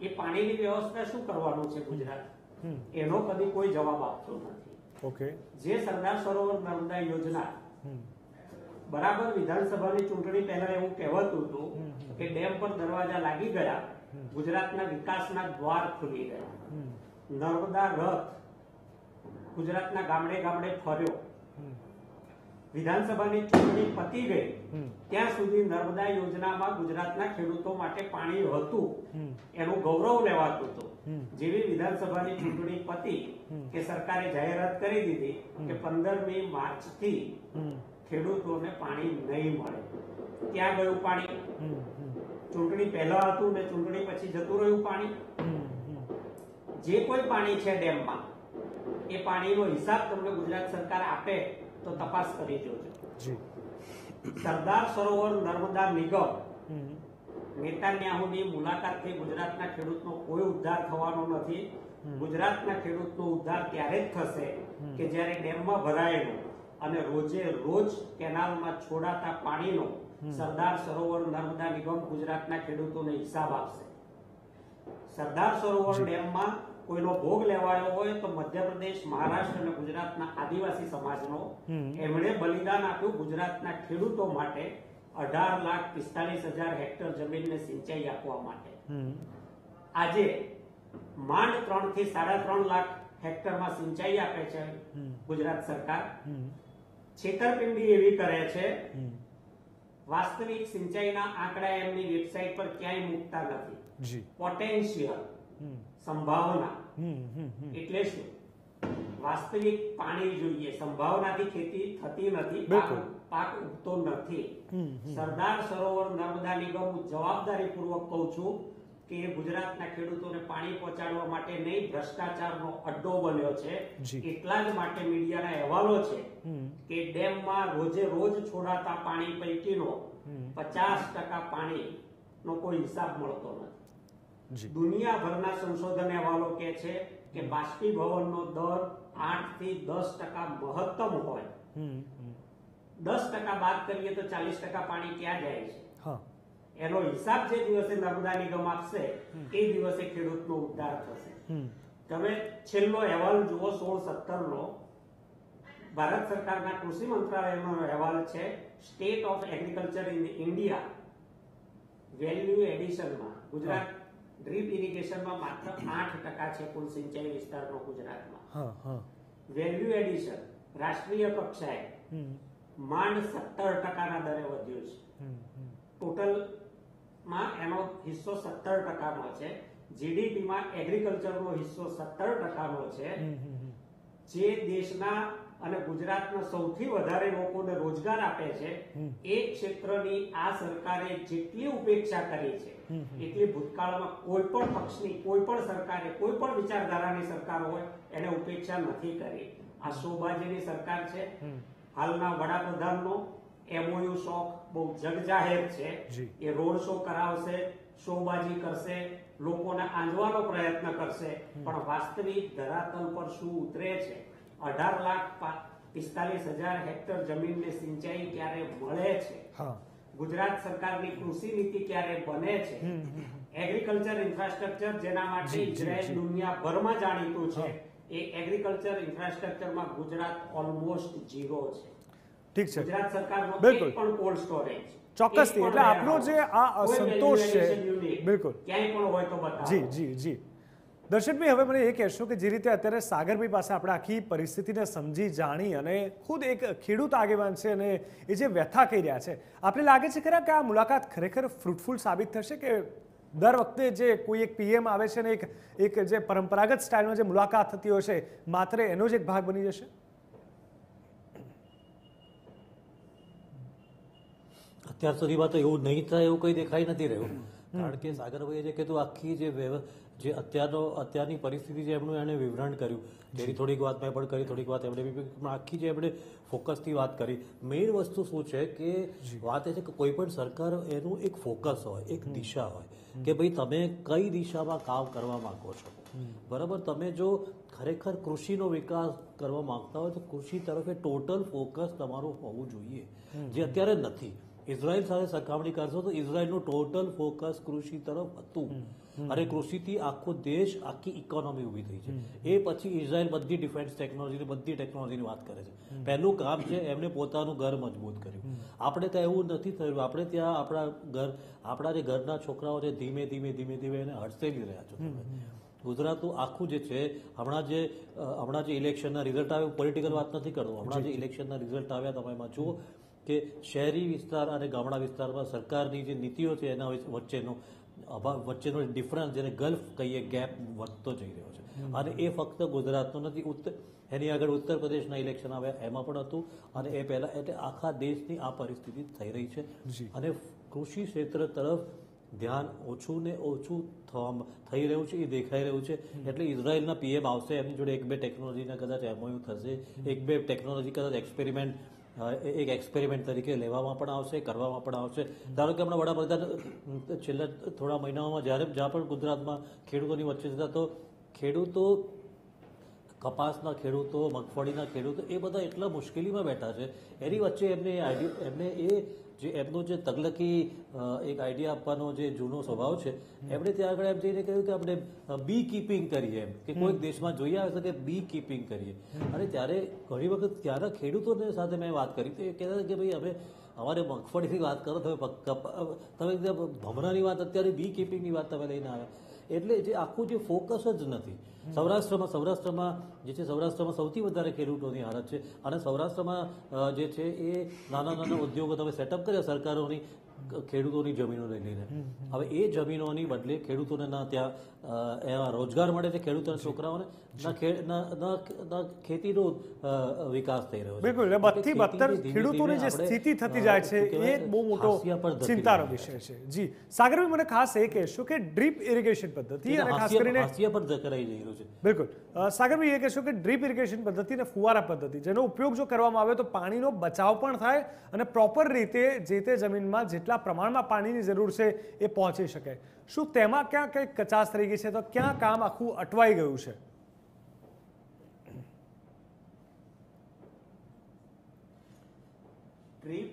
એ પાણીની વ્યવસ્થા શું કરવાનું છે ગુજરાત? એનો કદી કોઈ જવાબ આપતો નથી. ઓકે. જે સરદાર સરોવર નર્મદા યોજના બરાબર વિધાનસભાની ચૂંટણી પહેલા એવું કહેવાતું હતું કે ડેમ પર દરવાજા લાગી ગયા ગુજરાતના વિકાસના દ્વાર ખુલી ગયા. નર્મદા રથ ગુજરાતના ગામડે ગામડે ફર્યો. વિધાનસભાની ચૂંટણી પતી ગઈ. ત્યાં સુધી નર્મદા યોજનામાં ગુજરાતના ખેડૂતો માટે પાણી હતું. એનું ગૌરવ લેવાતું હતું. જેવી વિધાનસભાની ચૂંટણી પતી કે સરકારે જાહેરાત કરી દીધી કે પંદરમી માર્ચથી ખેડૂતોને પાણી નહીં મળે. ક્યાં ગયું પાણી. ચૂંટણી પહેલા હતું ને ચૂંટણી પછી જતું રહ્યું પાણી. જે કોઈ પાણી છે ડેમમાં એ પાણીનો હિસાબ તમને ગુજરાત સરકાર આપે તો તપાસ કરી જોજો. સરદાર સરોવર નર્મદા નિગમ નેતાન્યાહુની મુલાકાતથી ગુજરાતના ખેડૂતનો કોઈ ઉદ્ધાર થવાનો નથી. ગુજરાતના ખેડૂતનો ઉદ્ધાર ત્યારે જ થશે કે જ્યારે ડેમમાં ભરાયેલું અને રોજે રોજ કેનાલમાં છોડાતા પાણીનો સરદાર સરોવર નર્મદા નિગમ ગુજરાતના ખેડૂતોને હિસાબ આપશે. સરદાર સરોવર ડેમમાં કોઈનો ભોગ લેવાયો હોય તો મધ્યપ્રદેશ મહારાષ્ટ્ર અને ગુજરાતના આદિવાસી સમાજનો એમણે બલિદાન આપ્યું ગુજરાતના ખેડૂતો માટે. અઢાર લાખ પિસ્તાલીસ હજાર હેક્ટર જમીનને સિંચાઈ આપવા માટે. આજે માંડ ત્રણથી સાડા ત્રણ લાખ હેક્ટરમાં સિંચાઈ આપે છે ગુજરાત સરકાર. છેતરપિંડી એવી કરે છે વાસ્તવિક સિંચાઈના આંકડા એમની વેબસાઇટ પર ક્યાંય મૂકતા નથી. પોટેન્શિયલ સંભાવના. એટલે શું? વાસ્તવિક પાણી જોઈએ. સંભાવનાથી ખેતી થતી નથી. બિલકુલ. પાક ઉગતો નથી. સરદાર સરોવર નર્મદા નિગમ જવાબદારી પૂર્વક કહું છું કે ગુજરાતના ખેડૂતોને પાણી પહોંચાડવા માટે નહીં ભ્રષ્ટાચારનો અડ્ડો બન્યો છે. એટલા જ માટે મીડિયાના અહેવાલો છે કે ડેમમાં રોજે રોજ છોડાતા પાણી પૈકીનો પચાસ ટકા પાણીનો કોઈ હિસાબ મળતો નથી. દુનિયાભરના સંશોધન અહેવાલો કે છે કે બાષ્પીભવનનો દર આઠથી દસ ટકા મહત્તમ હોય. દસ ટકા બાદ કરીએ તો ચાલીસ ટકા પાણી ક્યાં જાય છે? એનો હિસાબ જે દિવસે નર્મદા નિગમ આપશે એ દિવસે ખેડૂતનો ઉદ્ધાર થશે. તમે છેલ્લો અહેવાલ જુઓ સોળ સત્તર નો ભારત સરકારના કૃષિ મંત્રાલયનો અહેવાલ છે state of agriculture in India value એડિશનમાં Gujarat drip ઇરિગેશનમાં માત્ર આઠ ટકા છે કુલ સિંચાઈ વિસ્તારનો ગુજરાતમાં. વેલ્યુ એડિશન રાષ્ટ્રીય કક્ષાએ. માંડ સત્તર ટકાના દરે વધ્યું છે. ટોટલમાં ટોટલમાં એનો હિસ્સો સત્તર ટકાનો છે. જીડીપીમાં એગ્રીકલ્ચરનો હિસ્સો સત્તર ટકાનો છે. જે દેશના અને ગુજરાતના સૌથી વધારે લોકોને રોજગાર આપે છે એ ક્ષેત્રની આ સરકારે જેટલી ઉપેક્ષા કરી છે એટલી ભૂતકાળમાં કોઈ પણ પક્ષની કોઈ પણ સરકારે કોઈ પણ વિચારધારાની સરકાર હોય એને ઉપેક્ષા નથી કરી. આ શોબાજીની સરકાર છે. હાલના વડાપ્રધાનનો એમઓયુ શોખ બહુ જગજાહેર છે. એ રોડ શો કરાવશે શોબાજી કરશે લોકોને આંજવાનો પ્રયત્ન કરશે પણ વાસ્તવિક ધરાતલ પર શું ઉતરે છે? અઢાર લાખ પિસ્તાલીસ હજાર હેક્ટર જમીનને સિંચાઈ ક્યારે મળે છે? ગુજરાત સરકારની કૃષિ નીતિ ક્યારે બને છે? એગ્રીકલ્ચર ઇન્ફ્રાસ્ટ્રક્ચર જેના માટે ઇઝરાયલ દુનિયાભરમાં જાણીતું છે. એ એગ્રીકલ્ચર ઇન્ફ્રાસ્ટ્રક્ચરમાં ગુજરાત ઓલમોસ્ટ ઝીરો છે. ઠીક છે. ગુજરાત સરકારનો બિલકુલ. પણ કોલ્ડ સ્ટોરેજ ચોક્કસથી. એટલે આપનો જે આ અસંતોષ છે, બિલકુલ. ક્યાંય પણ હોય તો બતાવો. જી જી જી. દર્શનભાઈ હવે મને એ કહેશો કે જે રીતે અત્યારે સાગરભાઈ પાસે આપણે આખી પરિસ્થિતિને સમજી જાણી અને ખુદ એક ખેડૂત આગેવાન છે અને એ જે વ્યથા કહી રહ્યા છે આપણે લાગે છે ખરા કે આ મુલાકાત ખરેખર ફ્રૂટફુલ સાબિત થશે કે દર વખતે જે કોઈ એક પીએમ આવે છે ને એક એક જે પરંપરાગત સ્ટાઇલમાં જે મુલાકાત થતી હોય છે, માત્ર એનો જ એક ભાગ બની જશે? અત્યાર સુધીમાં તો એવું નહીં થાય, એવું કંઈ દેખાઈ નથી રહ્યું. કારણ કે સાગરભાઈએ જે કીધું, આખી જે જે અત્યારનો, અત્યારની પરિસ્થિતિ જે એમનું એણે વિવરણ કર્યું જેની થોડીક વાત મેં પણ કરી થોડીક વાત એમણે બી પણ આખી જે એમણે ફોકસથી વાત કરી. મેઇન વસ્તુ શું છે કે વાત એ છે કે કોઈ પણ સરકાર એનું એક ફોકસ હોય એક દિશા હોય કે ભાઈ તમે કઈ દિશામાં કામ કરવા માંગો છો. બરાબર? તમે જો ખરેખર કૃષિનો વિકાસ કરવા માંગતા હોય તો કૃષિ તરફે ટોટલ ફોકસ તમારું હોવું જોઈએ. જે અત્યારે નથી. ઇઝરાયલ સાથે સરખામણી કરશો તો ઇઝરાયલનું ટોટલ ફોકસ કૃષિ તરફ હતું. અને કૃષિથી આખો દેશ આખી ઇકોનોમી ઊભી થઈ છે. એ પછી ઇઝરાયલ બધી ડિફેન્સ ટેકનોલોજી બધી ટેકનોલોજીની વાત કરે છે. પહેલું કામ છે એમને પોતાનું ઘર મજબૂત કર્યું. આપણે ત્યાં એવું નથી થયું. આપણે ત્યાં આપણા ઘર આપણા જે ઘરના છોકરાઓ છે ધીમે ધીમે ધીમે ધીમે એને હડસેલી રહ્યા છો ગુજરાતનું આખું જે છે હમણાં જે હમણાં જે ઇલેક્શનના રિઝલ્ટ આવ્યું પોલિટિકલ વાત નથી કરતો. હમણાં જે ઇલેક્શનના રિઝલ્ટ આવ્યા તમે એમાં જુઓ કે શહેરી વિસ્તાર અને ગામડા વિસ્તારમાં સરકારની જે નીતિઓ છે એના વચ્ચેનો અભાવ વચ્ચેનો ડિફરન્સ જેને ગલ્ફ કહીએ ગેપ વધતો જઈ રહ્યો છે. અને એ ફક્ત ગુજરાતનો નથી ઉત્તર એની આગળ ઉત્તર પ્રદેશના ઇલેક્શન આવ્યા એમાં પણ હતું. અને એ પહેલાં એટલે આખા દેશની આ પરિસ્થિતિ થઈ રહી છે. અને કૃષિ ક્ષેત્ર તરફ ધ્યાન ઓછું ને ઓછું થવા થઈ રહ્યું છે એ દેખાઈ રહ્યું છે. એટલે ઇઝરાયલના પીએમ આવશે એમની જોડે એક બે ટેકનોલોજીના કદાચ એમઓયુ થશે. એક બે ટેકનોલોજી કદાચ એક્સપેરિમેન્ટ એક એક્સપેરિમેન્ટ તરીકે લેવામાં પણ આવશે, કરવામાં પણ આવશે. ધારો કે હમણાં વડાપ્રધાન છેલ્લા થોડા મહિનાઓમાં જ્યારે જ્યાં પણ ગુજરાતમાં ખેડૂતોની વચ્ચે જતા, તો ખેડૂતો, કપાસના ખેડૂતો, મગફળીના ખેડૂતો એ બધા એટલા મુશ્કેલીમાં બેઠા છે. એની વચ્ચે એમને એમને એ જે એમનો જે તગલકી એક આઈડિયા આપવાનો જે જૂનો સ્વભાવ છે એમણે ત્યાં આગળ એમ જઈને કહ્યું કે આપણે બી કીપિંગ કરીએ એમ. કે કોઈક દેશમાં જોઈએ આવે છે કે બી કીપિંગ કરીએ અને ત્યારે ઘણી વખત ત્યાંના ખેડૂતોને સાથે મેં વાત કરી. તો એ કહેતા કે ભાઈ અમે અમારે મગફળીની વાત કરો તમે તમે ભમરાની વાત અત્યારે બી કીપિંગની વાત તમે લઈને આવે એટલે જે આખું જે ફોકસ જ નથી. સૌરાષ્ટ્રમાં સૌરાષ્ટ્રમાં જે છે સૌરાષ્ટ્રમાં સૌથી વધારે ખેડૂતોની હાલત છે. અને સૌરાષ્ટ્રમાં જે છે એ નાના નાના ઉદ્યોગો તમે સેટઅપ કર્યા સરકારોની ખેડૂતોની જમીનો લઈ લઈને હવે એ જમીનોની બદલે ખેડૂતોને ના ત્યાં એવા રોજગાર મળે છે ખેડૂતોના છોકરાઓને ના ખેતીનો વિકાસ થઈ રહ્યો છે. બિલકુલ બદથી બદતર ખેડૂતોની જે સ્થિતિ થતી જાય છે એ બહુ મોટો ચિંતાનો વિષય છે. જી. સાગરભાઈ મને ખાસ એ કહેશો કે ડ્રીપ ઇરિગેશન પદ્ધતિ. અને ખાસ કરીને હાંસિયા પર જઈ રહ્યું છે. બિલકુલ. સાગરભાઈ એ કહેશો કે ડ્રીપ ઇરિગેશન પદ્ધતિ અને ફુવારા પદ્ધતિ જેનો ઉપયોગ જો કરવામાં આવે તો પાણીનો બચાવ પણ થાય અને પ્રોપર રીતે જે તે જમીનમાં જેટલા પ્રમાણમાં પાણીની જરૂર છે એ પહોંચી શકે. શું તેમાં ક્યાં કંઈક કચાશ થઈ ગઈ છે? તો ક્યાં કામ આખું અટવાઈ ગયું છે? ડ્રીપ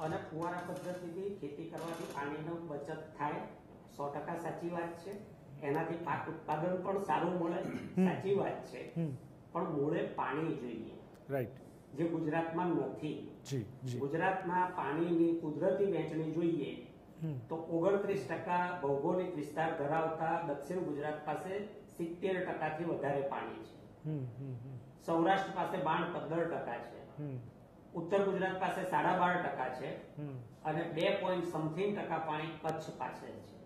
અને ફુવારા પદ્ધતિથી ખેતી કરવાથી પાણીનો બચત થાય. સો ટકા સાચી વાત છે. એનાથી પાક ઉત્પાદન પણ સારું મળે. સાચી વાત છે. પણ મૂળે પાણી જોઈએ. રાઈટ જે ગુજરાતમાં નથી. ગુજરાતમાં પાણીની કુદરતી વહેંચણી જોઈએ. તો ઓગણત્રીસ ટકા ભૌગોલિક વિસ્તાર ધરાવતા દક્ષિણ ગુજરાત પાસે સિત્તેર ટકાથી વધારે પાણી છે. સૌરાષ્ટ્ર પાસે બાણ પંદર ટકા છે. હમ. ઉત્તર ગુજરાત પાસે સાડા બાર ટકા છે. હમ. અને બે પોઈન્ટ સમથિંગ ટકા પાણી કચ્છ પાસે છે.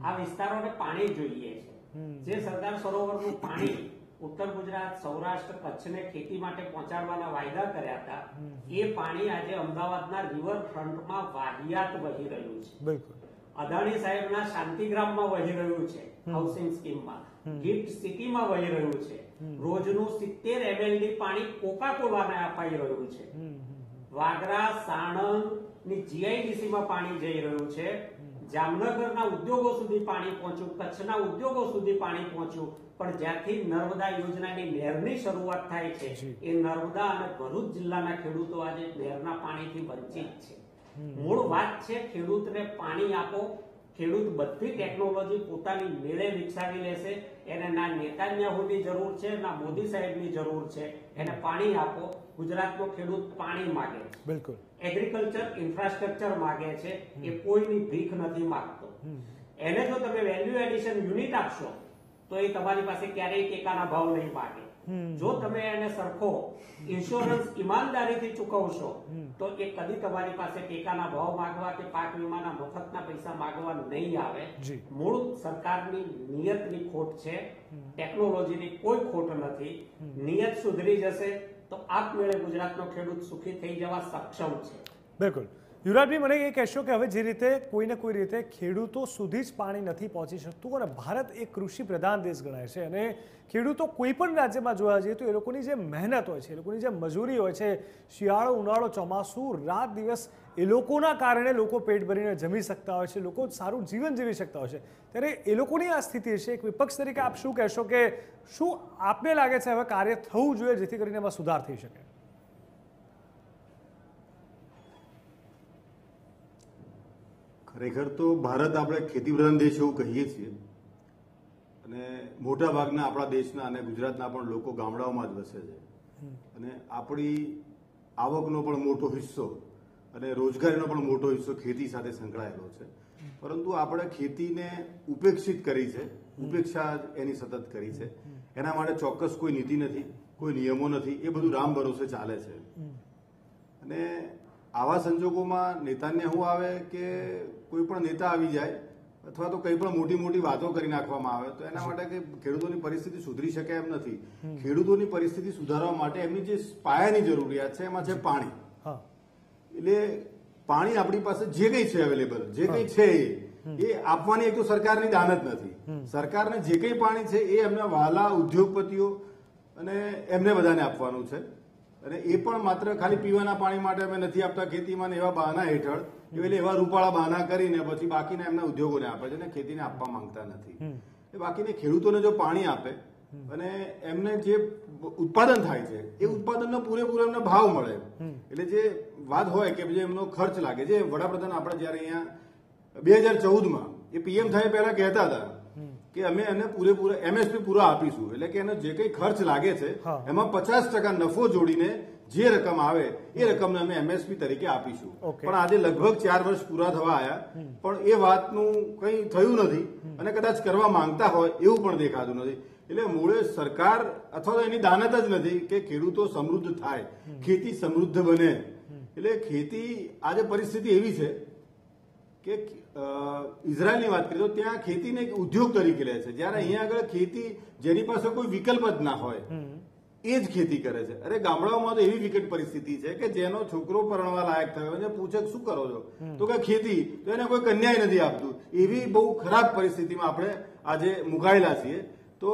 આ વિસ્તારોને પાણી જોઈએ છે. જે સરદાર સરોવરનું પાણી ઉત્તર ગુજરાત સૌરાષ્ટ્ર કચ્છને ખેતી માટે પહોંચાડવાના વાયદા કર્યા હતા. એ પાણી આજે અમદાવાદના રિવરફ્રન્ટમાં વાહિયાત વહી રહ્યું છે. બિલકુલ. અદાણી સાહેબના શાંતિગ્રામમાં વહી રહ્યું છે હાઉસિંગ સ્કીમમાં ગિફ્ટ સિટીમાં વહી રહ્યું છે. રોજનું સિત્તેર એમએલડી પાણી કોકા કોલાને અપાઈ રહ્યું છે. વાગરા સાણંદની જીઆઈડીસી પાણી જઈ રહ્યું છે. જામનગરના ઉદ્યોગો સુધી પાણી પહોંચ્યું કચ્છના ઉદ્યોગો સુધી પાણી પહોંચ્યું. પણ જ્યાંથી નર્મદા યોજનાની નહેરની શરૂઆત થાય છે એ નર્મદા અને ભરૂચ જિલ્લાના ખેડૂતો આજે નહેરના પાણીથી વંચિત છે. મૂળ વાત છે ખેડૂતને પાણી આપો. ખેડૂત બધી ટેકનોલોજી પોતાની મેળે વિકસાવી લેશે. એને ના નેતાન્યાહુની જરૂર છે ના મોદી સાહેબની જરૂર છે. એને પાણી આપો. ગુજરાતનો ખેડૂત પાણી માગે છે. બિલકુલ. એગ્રીકલ્ચર ઇન્ફ્રાસ્ટ્રક્ચર માગે છે. એ કોઈની ભીખ નથી માગતો. એને જો તમે વેલ્યુ એડિશન યુનિટ આપશો તો એ તમારી પાસે ક્યારેય ટેકાના ભાવ નહીં માગે. જો તમે એને સરખો ઇન્સ્યોરન્સ ઈમાનદારીથી ચૂકવશો તો એ કદી તમારી પાસે ટેકાના ભાવ માંગવા કે પાક વીમાના મફતના પૈસા માંગવા નહીં આવે. મૂળ સરકારની નિયતની ખોટ છે. ટેકનોલોજીની કોઈ ખોટ નથી. નિયત સુધરી જશે તો આપમેળે ગુજરાતનો ખેડૂત સુખી થઈ જવા સક્ષમ છે. બિલકુલ. યુવરાજભાઈ મને એ કહેશો કે હવે જે રીતે કોઈને કોઈ રીતે ખેડૂતો સુધી જ પાણી નથી પહોંચી શકતું અને ભારત એક કૃષિ પ્રધાન દેશ ગણાય છે અને ખેડૂતો કોઈ પણ રાજ્યમાં જોવા જઈએ તો એ લોકોની જે મહેનત હોય છે, એ લોકોની જે મજૂરી હોય છે, શિયાળો, ઉનાળો, ચોમાસું, રાત દિવસ, એ લોકોના કારણે લોકો પેટ ભરીને જમી શકતા હોય છે, લોકો સારું જીવન જીવી શકતા હોય છે. ત્યારે એ લોકોની આ સ્થિતિ છે, એક વિપક્ષ તરીકે આપ શું કહેશો કે શું આપને લાગે છે હવે કાર્ય થવું જોઈએ જેથી કરીને એમાં સુધાર થઈ શકે? ખરેખર તો ભારત આપણે ખેતી પ્રધાન દેશ એવું કહીએ છીએ. અને મોટા ભાગના આપણા દેશના અને ગુજરાતના પણ લોકો ગામડાઓમાં જ વસે છે. અને આપણી આવકનો પણ મોટો હિસ્સો અને રોજગારીનો પણ મોટો હિસ્સો ખેતી સાથે સંકળાયેલો છે. પરંતુ આપણે ખેતીને ઉપેક્ષિત કરી છે. ઉપેક્ષા એની સતત કરી છે. એના માટે ચોક્કસ કોઈ નીતિ નથી કોઈ નિયમો નથી. એ બધું રામ ભરોસે ચાલે છે. અને આવા સંજોગોમાં નેતાને શું આવે કે કોઈ પણ નેતા આવી જાય અથવા તો કંઈ પણ મોટી મોટી વાતો કરી નાખવામાં આવે તો એના માટે કે ખેડૂતોની પરિસ્થિતિ સુધરી શકે એમ નથી. ખેડૂતોની પરિસ્થિતિ સુધારવા માટે એમની જે પાયાની જરૂરિયાત છે એમાં છે પાણી. એટલે પાણી આપણી પાસે જે કંઈ છે અવેલેબલ જે કંઈ છે એ એ આપવાની એક તો સરકારની દાન જ નથી. સરકારને જે કંઈ પાણી છે એ એમના વાલા ઉદ્યોગપતિઓ અને એમને બધાને આપવાનું છે. અને એ પણ માત્ર ખાલી પીવાના પાણી માટે અમે નથી આપતા ખેતીમાં ને એવા બહાના હેઠળ. એટલે એવા રૂપાળા બાના કરીને પછી બાકીના એમના ઉદ્યોગોને આપે છે અને ખેતીને આપવા માંગતા નથી. એ બાકીને ખેડૂતોને જો પાણી આપે અને એમને જે ઉત્પાદન થાય છે એ ઉત્પાદનનો પૂરેપૂરો એમને ભાવ મળે. એટલે જે વાત હોય કે જે એમનો ખર્ચ લાગે જે વડાપ્રધાન આપણે જયારે અહીંયા બે હજાર ચૌદમાં એ પીએમ થાય પહેલા કહેતા હતા કે અમે એને પૂરેપૂરો એમએસપી પૂરો આપીશું. એટલે કે એનો જે કંઈ ખર્ચ લાગે છે એમાં પચાસ ટકા નફો જોડીને જે રકમ આવે એ રકમને અમે એમએસપી તરીકે આપીશું. પણ આજે લગભગ ચાર વર્ષ પૂરા થવા આવ્યા પણ એ વાતનું કંઈ થયું નથી અને કદાચ કરવા માંગતા હોય એવું પણ દેખાતું નથી. એટલે મૂળે સરકાર અથવા તો એની દાનત જ નથી કે ખેડૂતો સમૃદ્ધ થાય ખેતી સમૃદ્ધ બને. એટલે ખેતી આજે પરિસ્થિતિ એવી છે કે ઇઝરાયલની વાત કરીએ તો ત્યાં ખેતીને એક ઉદ્યોગ તરીકે લે છે. જ્યારે અહીંયા આગળ ખેતી જેની પાસે કોઈ વિકલ્પ જ ના હોય એ જ ખેતી કરે છે. અરે ગામડાઓમાં તો એવી વિકટ પરિસ્થિતિ છે કે જેનો છોકરો પરણવા લાયક થયો અને પૂછે શું કરો છો? તો કે ખેતી. તો એને કોઈ કન્યાય નથી આપતું. એવી બહુ ખરાબ પરિસ્થિતિમાં આપણે આજે મુકાયેલા છીએ. તો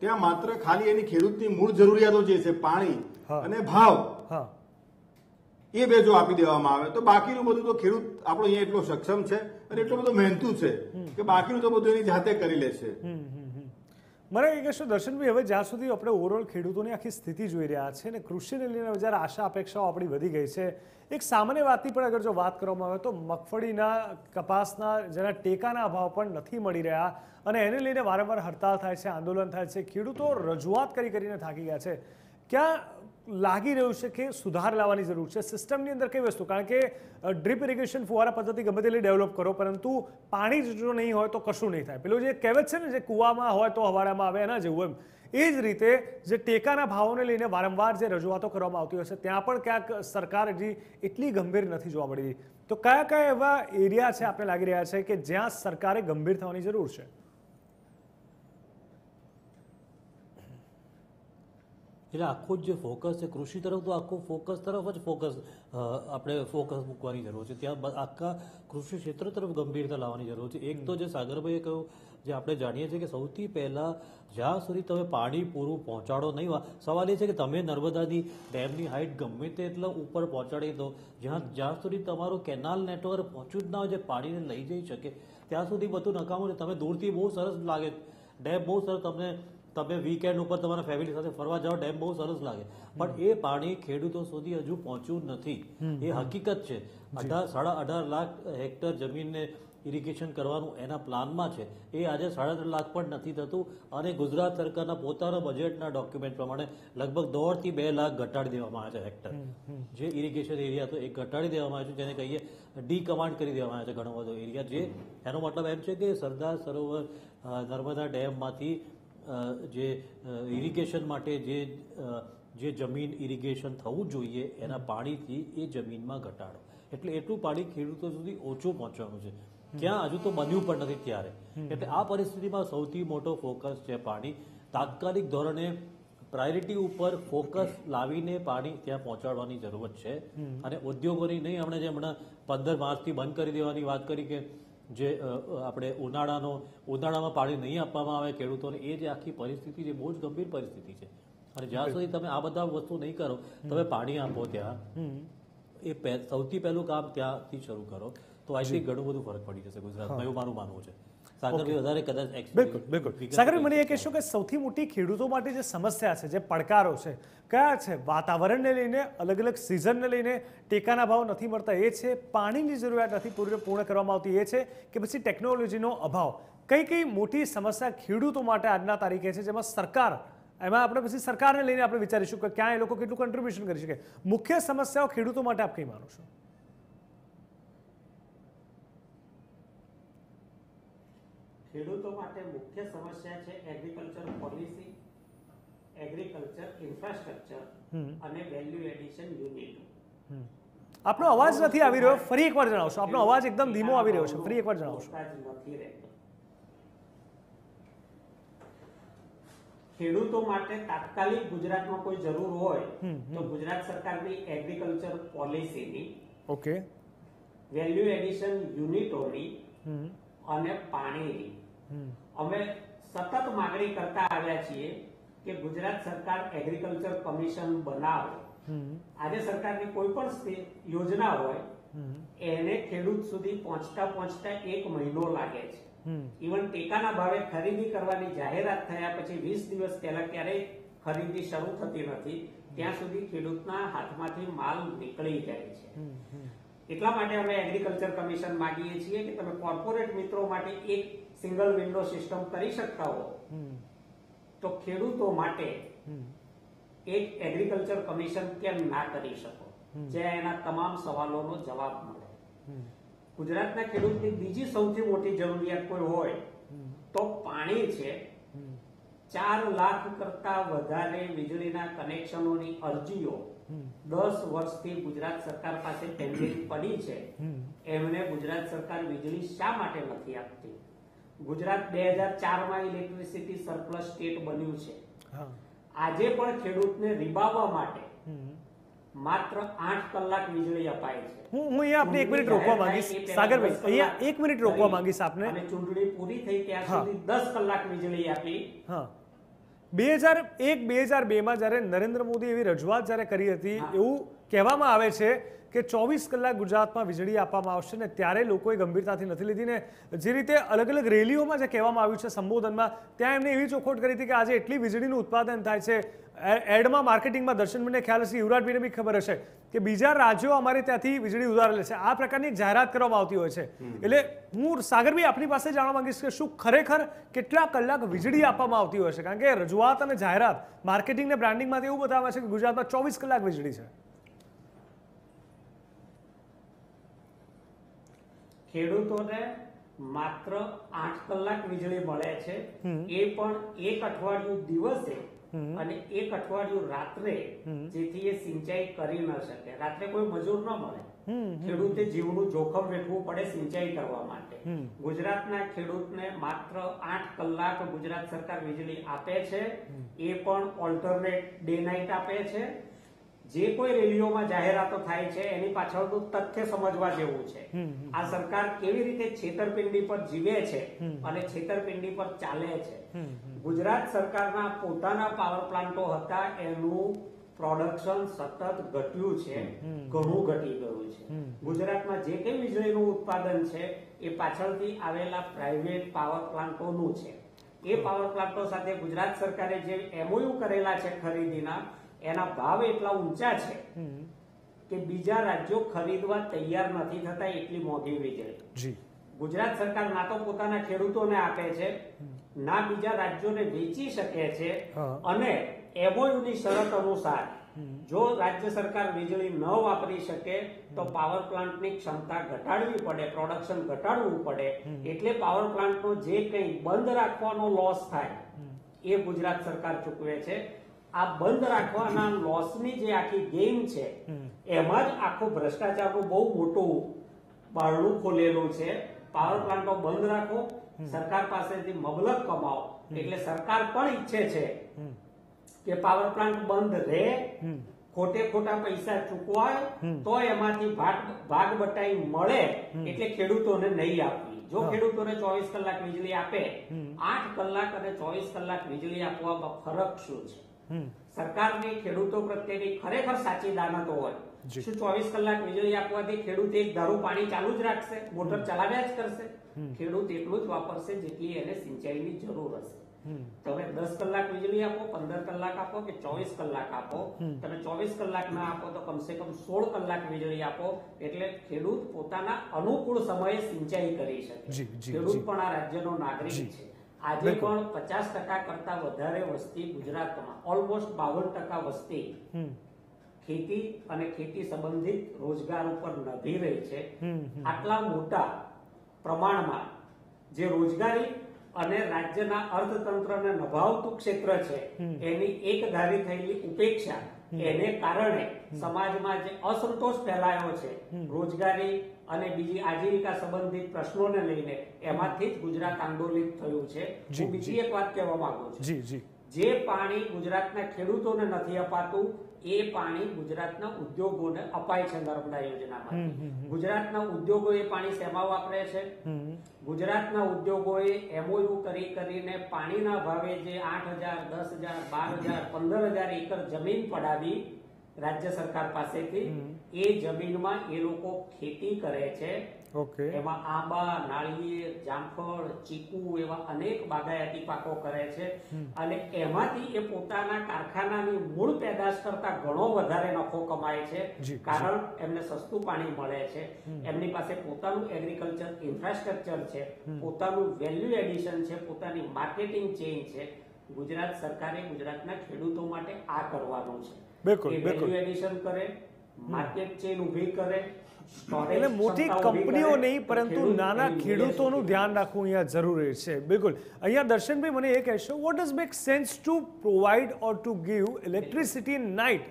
ત્યાં માત્ર ખાલી એની ખેડૂતની મૂળ જરૂરિયાતો જે છે પાણી અને ભાવ એ બે જો આપી દેવામાં આવે, તો બાકીનું બધું તો ખેડૂત આપણો અહીંયા એટલો સક્ષમ છે અને એટલો બધો મહેનતુ છે કે બાકીનું તો બધું એની જાતે કરી લે છે. મને એ કહેશો દર્શનભાઈ, હવે જ્યાં સુધી આપણે ઓવરઓલ ખેડૂતોની આખી સ્થિતિ જોઈ રહ્યા છે અને કૃષિને લઈને જ્યારે આશા અપેક્ષાઓ આપણી વધી ગઈ છે, એક સામાન્ય વાતની પણ અગર જો વાત કરવામાં આવે તો મગફળીના કપાસના, જેના ટેકાના ભાવ પણ નથી મળી રહ્યા અને એને લઈને વારંવાર હડતાલ થાય છે, આંદોલન થાય છે, ખેડૂતો રજૂઆત કરી કરીને થાકી ગયા છે. ક્યાં લાગી રહ્યું છે કે સુધાર લાવવાની જરૂર છે. સિસ્ટમની અંદર કઈ વસ્તુ? કારણ કે ડ્રીપ ઇરિગેશન ફુવારા પદ્ધતિ ગમે તેટલી ડેવલપ કરો, પરંતુ પાણી જ નહીં હોય તો કશું નહીં થાય. પેલું જે કહેવત છે ને, જે કૂવામાં હોય તો હવાડામાં આવે એના જેવું એમ. એ જ રીતે જે ટેકાના ભાવોને લઈને વારંવાર જે રજૂઆતો કરવામાં આવતી હોય છે, ત્યાં પણ ક્યાંક સરકાર હજી એટલી ગંભીર નથી જોવા મળી. તો કયા કયા એવા એરિયા છે આપણે લાગી રહ્યા છે કે જ્યાં સરકારે ગંભીર થવાની જરૂર છે? એટલે આખું જ ફોકસ છે, કૃષિ તરફ તો આખો ફોકસ તરફ જ ફોકસ આપણે ફોકસ મૂકવાની જરૂર છે. ત્યાં આખા કૃષિ ક્ષેત્ર તરફ ગંભીરતા લાવવાની જરૂર છે. એક તો જે સાગરભાઈએ કહ્યું, જે આપણે જાણીએ છીએ કે સૌથી પહેલા જ્યાં સુધી તમે પાણી પૂરું પહોંચાડો નહીં સવાલ એ છે કે તમે નર્મદાની ડેમની હાઇટ ગમે તે એટલા ઉપર પહોંચાડી દો, જ્યાં જ્યાં સુધી તમારું કેનાલ નેટવર્ક પહોંચ્યું જ ના હોય, જે પાણીને લઈ જઈ શકે, ત્યાં સુધી બધું નકામું તમે દૂરથી બહુ સરસ લાગે ડેમ બહુ સરસ તમને તમે વીકેન્ડ ઉપર તમારા ફેમિલી સાથે ફરવા જાઓ ડેમ બહુ સરસ લાગે. પણ એ પાણી ખેડૂતો સુધી હજુ પહોંચ્યું નથી. એ હકીકત છે. અઢાર સાડા અઢાર લાખ હેક્ટર જમીનને ઇરિગેશન કરવાનું એના પ્લાનમાં છે. એ આજે સાડા ત્રણ લાખ પણ નથી થતું અને ગુજરાત સરકારના પોતાના બજેટના ડોક્યુમેન્ટ પ્રમાણે લગભગ દોઢથી બે લાખ ઘટાડી દેવામાં આવે છે હેક્ટર. જે ઇરિગેશન એરિયા તો એ ઘટાડી દેવામાં આવે છે જેને કહીએ ડી કમાન્ડ કરી દેવામાં આવ્યો છે ઘણો બધો એરિયા જે એનો મતલબ એમ છે કે સરદાર સરોવર નર્મદા ડેમમાંથી જે ઇરિગેશન માટે જે જે જમીન ઇરિગેશન થવું જોઈએ એના પાણીથી એ જમીનમાં ઘટાડો. એટલે એટલું પાણી ખેડૂતો સુધી ઓછું પહોંચવાનું છે. ક્યાં હજુ તો બન્યું પણ નથી ત્યારે. એટલે આ પરિસ્થિતિમાં સૌથી મોટો ફોકસ છે પાણી. તાત્કાલિક ધોરણે પ્રાયોરિટી ઉપર ફોકસ લાવીને પાણી ત્યાં પહોંચાડવાની જરૂરત છે. અને ઉદ્યોગોની નહીં હમણાં જે હમણાં પંદર માર્ચથી બંધ કરી દેવાની વાત કરી કે જે આપણે ઉનાળાનો ઉનાળામાં પાણી નહીં આપવામાં આવે ખેડૂતોને એ જે આખી પરિસ્થિતિ છે બહુ જ ગંભીર પરિસ્થિતિ છે. અને જ્યાં સુધી તમે આ બધા વસ્તુ નહીં કરો તમે પાણી આપો ત્યાં એ સૌથી પહેલું કામ ત્યાંથી શરૂ કરો તો આઈ થિંક ઘણું બધું ફરક પડી જશે ગુજરાતમાં એવું મારું માનવું છે. સાગરભાઈ વધારે કદાચ બિલકુલ બિલકુલ. સાગરભાઈ મને એ કહેશો કે સૌથી મોટી ખેડૂતો માટે જે સમસ્યા છે જે પડકારો છે કયા છે? વાતાવરણને લઈને અલગ અલગ સિઝનને લઈને ટેકાના ભાવ નથી મળતા. એ છે પાણીની જરૂરિયાત નથી પૂરી પૂર્ણ કરવામાં આવતી. એ છે કે પછી ટેકનોલોજીનો અભાવ. કઈ કઈ મોટી સમસ્યા ખેડૂતો માટે આજના તારીખે છે જેમાં સરકાર એમાં આપણે પછી સરકારને લઈને આપણે વિચારીશું કે ક્યાં એ લોકો કેટલું કન્ટ્રીબ્યુશન કરી શકે. મુખ્ય સમસ્યાઓ ખેડૂતો માટે આપ કઈ માનો છો? ખેડૂતો માટે મુખ્ય સમસ્યા છે એગ્રીકલ્ચર પોલિસી એગ્રીકલ્ચર ઇન્ફ્રાસ્ટ્રક્ચર અને વેલ્યુ એડિશન યુનિટ આપનો અવાજ નથી આવી રહ્યો ફરી એકવાર જણાવશો. આપનો અવાજ એકદમ ધીમો આવી રહ્યો છે. ફરી એકવાર જણાવશો. નથી રહેતો. ખેડૂતો માટે તાત્કાલિક ગુજરાતમાં કોઈ જરૂર હોય તો ગુજરાત સરકારની એગ્રીકલ્ચર પોલિસીની ઓકે. વેલ્યુ એડિશન યુનિટોની અને પાણીની અમે સતત માંગણી કરતા આવ્યા છીએ કે ગુજરાત સરકાર એગ્રીકલ્ચર કમિશન બનાવે. આજે સરકારની કોઈ પણ યોજના હોય એને ખેડૂત સુધી પહોંચતા પહોંચતા એક મહિનો લાગે છે. ઇવન ટેકાના ભાવે ખરીદી કરવાની જાહેરાત થયા પછી વીસ દિવસ પહેલા ક્યારેય ખરીદી શરૂ થતી નથી. ત્યાં સુધી ખેડૂતના હાથમાંથી માલ નીકળી જાય છે. એટલા માટે અમે એગ્રીકલ્ચર કમિશન માંગીએ છીએ કે તમે કોર્પોરેટ મિત્રો માટે એક સિંગલ વિન્ડો સિસ્ટમ કરી શકતા હો તો ખેડૂતો માટે એક એગ્રીકલ્ચર કમિશન કેમ ના કરી શકો? જે એના તમામ સવાલોનો જવાબ મળે. ગુજરાતના ખેડૂતની બીજી સૌથી મોટી જરૂરિયાત કોઈ હોય તો પાણી છે. ચાર લાખ કરતા વધારે વીજળીના કનેક્શનોની અરજીઓ દસ વર્ષથી ગુજરાત સરકાર પાસે પેન્ડિંગ પડી છે. એમને ગુજરાત સરકાર વીજળી શા માટે નથી આપતી? ગુજરાત બે હજાર ચારમાં ઇલેક્ટ્રિસિટી સરપ્લસ સ્ટેટ બન્યું છે. આજે પણ ખેડૂતને રીબાવવા માટે માત્ર આઠ કલાક વીજળી અપાય છે. હું હું અહીંયા આપને એક મિનિટ રોકવા માંગીશ સાગરભાઈ અહીંયા એક મિનિટ રોકવા માંગીશ આપને. અને ચૂંટણી પૂરી થઈ ત્યાં. સુધી દસ કલાક વીજળી આપી. હા. બે હજાર એક બે હજાર બેમાં જ્યારે નરેન્દ્ર મોદી એવી રજૂઆત જ્યારે કરી હતી એવું કહેવામાં આવે છે કે ચોવીસ કલાક ગુજરાતમાં વીજળી આપવામાં આવશે ને ત્યારે લોકોએ ગંભીરતાથી નથી લીધી ને જે રીતે અલગ અલગ રેલીઓમાં જે કહેવામાં આવ્યું છે સંબોધનમાં ત્યાં એમને એવી ચોખવટ કરી હતી કે આજે એટલી વીજળીનું ઉત્પાદન થાય છે. એડમાં માર્કેટિંગમાં દર્શનભાઈને ખ્યાલ હશે યુવરાજભાઈને બી ખબર હશે કે બીજા રાજ્યો અમારે ત્યાંથી વીજળી ઉધાર લે છે. આ પ્રકારની જાહેરાત કરવામાં આવતી હોય છે. એટલે હું સાગરભાઈ આપની પાસે જાણવા માંગીશ કે શું ખરેખર કેટલા કલાક વીજળી આપવામાં આવતી હોય છે? કારણ કે રજૂઆત અને જાહેરાત માર્કેટિંગ ને બ્રાન્ડિંગમાંથી એવું બતાવે છે કે ગુજરાતમાં ચોવીસ કલાક વીજળી છે. ખેડૂતોને માત્ર આઠ કલાક વીજળી મળે છે. એ પણ એક અઠવાડિયું દિવસે અને એક અઠવાડિયું રાત્રે જેથી એ સિંચાઈ કરી ન શકે. રાત્રે કોઈ મજૂર ન મળે. ખેડૂતે જીવનું જોખમ વેઠવું પડે સિંચાઈ કરવા માટે. ગુજરાતના ખેડૂતને માત્ર આઠ કલાક ગુજરાત સરકાર વીજળી આપે છે. એ પણ ઓલ્ટરનેટ ડે નાઇટ આપે છે. જે કોઈ રેલીઓમાં જાહેરાતો થાય છે એની પાછળનું તથ્ય સમજવા જેવું છે. આ સરકાર કેવી રીતે છેતરપિંડી પર જીવે છે અને છેતરપિંડી પર ચાલે છે? ગુજરાત સરકારના પોતાના પાવર પ્લાન્ટો હતા એનું પ્રોડક્શન સતત ઘટ્યું છે ઘણું ઘટી ગયું છે. ગુજરાતમાં જે કંઈ વીજળીનું ઉત્પાદન છે એ પાછળથી આવેલા પ્રાઇવેટ પાવર પ્લાન્ટોનું છે. એ પાવર પ્લાન્ટો સાથે ગુજરાત સરકારે જે એમઓયુ કરેલા છે ખરીદીના એના ભાવ એટલા ઊંચા છે કે બીજા રાજ્યો ખરીદવા તૈયાર નથી થતા એટલી મોંઘી વીજળી ગુજરાત સરકાર ના તો પોતાના ખેડૂતોને આપે છે ના બીજા રાજ્યોને વેચી શકે છે અને એમઓયુની શરત અનુસાર જો રાજ્ય સરકાર વીજળી ન વાપરી શકે તો પાવર પ્લાન્ટની ક્ષમતા ઘટાડવી પડે પ્રોડક્શન ઘટાડવું પડે એટલે પાવર પ્લાન્ટનો જે કંઈ બંધ રાખવાનો લોસ થાય એ ગુજરાત સરકાર ચૂકવે છે. આ બંધ રાખવાના લોસની જે આખી ગેમ છે એમાં જ આખો ભ્રષ્ટાચારનું બહુ મોટું બારણું ખોલેલું છે. પાવર પ્લાન્ટો બંધ રાખો સરકાર પાસેથી મબલક કમાવો. એટલે સરકાર પણ ઈચ્છે છે કે પાવર પ્લાન્ટ બંધ રહે ખોટે ખોટા પૈસા ચૂકવાય તો એમાંથી ભાગ બટાઈ મળે એટલે ખેડૂતોને નહીં આપવી. જો ખેડૂતોને ચોવીસ કલાક વીજળી આપે આઠ કલાક અને ચોવીસ કલાક વીજળી આપવામાં ફરક શું છે? સરકારની ખેડૂતો પ્રત્યેની ખરેખર સાચી દાનતો હોય. શું ચોવીસ કલાક વીજળી આપવાથી ખેડૂત એક ધારું પાણી ચાલુ જ રાખશે મોટર ચલાવ્યા જ કરશે? ખેડૂત એટલું જ વાપરશે જેટલી એને સિંચાઈની જરૂર હશે. તમે દસ કલાક વીજળી આપો પંદર કલાક આપો કે ચોવીસ કલાક આપો? તમે ચોવીસ કલાક ના આપો તો કમસે કમ સોળ કલાક વીજળી આપો. એટલે ખેડૂત પોતાના અનુકૂળ સમયે સિંચાઈ કરી શકે. ખેડૂત પણ આ રાજ્યનો નાગરિક છે. આજે પણ પચાસ ટકા કરતા વધારે વસ્તી ગુજરાતમાં ઓલમોસ્ટ બાવન ટકા વસ્તી ખેતી અને ખેતી સંબંધિત રોજગાર ઉપર નભી રહી છે. આટલા મોટા પ્રમાણમાં જે રોજગારી અને રાજ્યના અર્થતંત્રને નભાવતું ક્ષેત્ર છે એની એક ધારી થયેલી ઉપેક્ષા એને કારણે સમાજમાં જે અસંતોષ ફેલાયો છે રોજગારી અને બીજી આજીવિકા સંબંધિત પ્રશ્નોને લઈને એમાંથી જ ગુજરાત આંદોલિત થયું છે. હું બીજી એક વાત કહેવા માંગુ છું. જી પાણી ગુજરાતના ખેડૂતોને નથી અપાતું એ પાણી ગુજરાતના ઉદ્યોગોને અપાય છે નર્મદા યોજનામાં. ગુજરાતના ઉદ્યોગો એ પાણી શેમાં વાપરે છે. ગુજરાતના ઉદ્યોગોએ એમઓયુ કરી કરીને પાણીના ભાવે જે આઠ હજાર દસ હજાર બાર હજાર પંદર હજાર એકર જમીન પડાવી રાજ્ય સરકાર પાસેથી એ જમીનમાં એ લોકો ખેતી કરે છે. ઓકે. એમાં આંબા નાળિયેર જામફળ ચીકુ એવા અનેક બાગાયતી પાકો કરે છે. અને એમાંથી એ પોતાના કારખાનાની મૂળ પેદાશ કરતા ઘણો વધારે નફો કમાય છે. કારણ એમને સસ્તું પાણી મળે છે. એમની પાસે પોતાનું એગ્રીકલ્ચર ઇન્ફ્રાસ્ટ્રક્ચર છે. પોતાનું વેલ્યુ એડિશન છે. પોતાની માર્કેટિંગ ચેઇન છે. ગુજરાત સરકારે ગુજરાતના ખેડૂતો માટે આ કરવાનું છે. બિલકુલ, બિલકુલ. એડિશન કરે માર્કેટ ચેન ઊભી કરે એટલે મોટી કંપનીઓ નહીં પરંતુ નાના ખેડૂતોનું ધ્યાન રાખવું અહીંયા જરૂરી છે. બિલકુલ. અહીંયા દર્શનભાઈ મને એ કહેશો what does make sense to provide or to give electricity night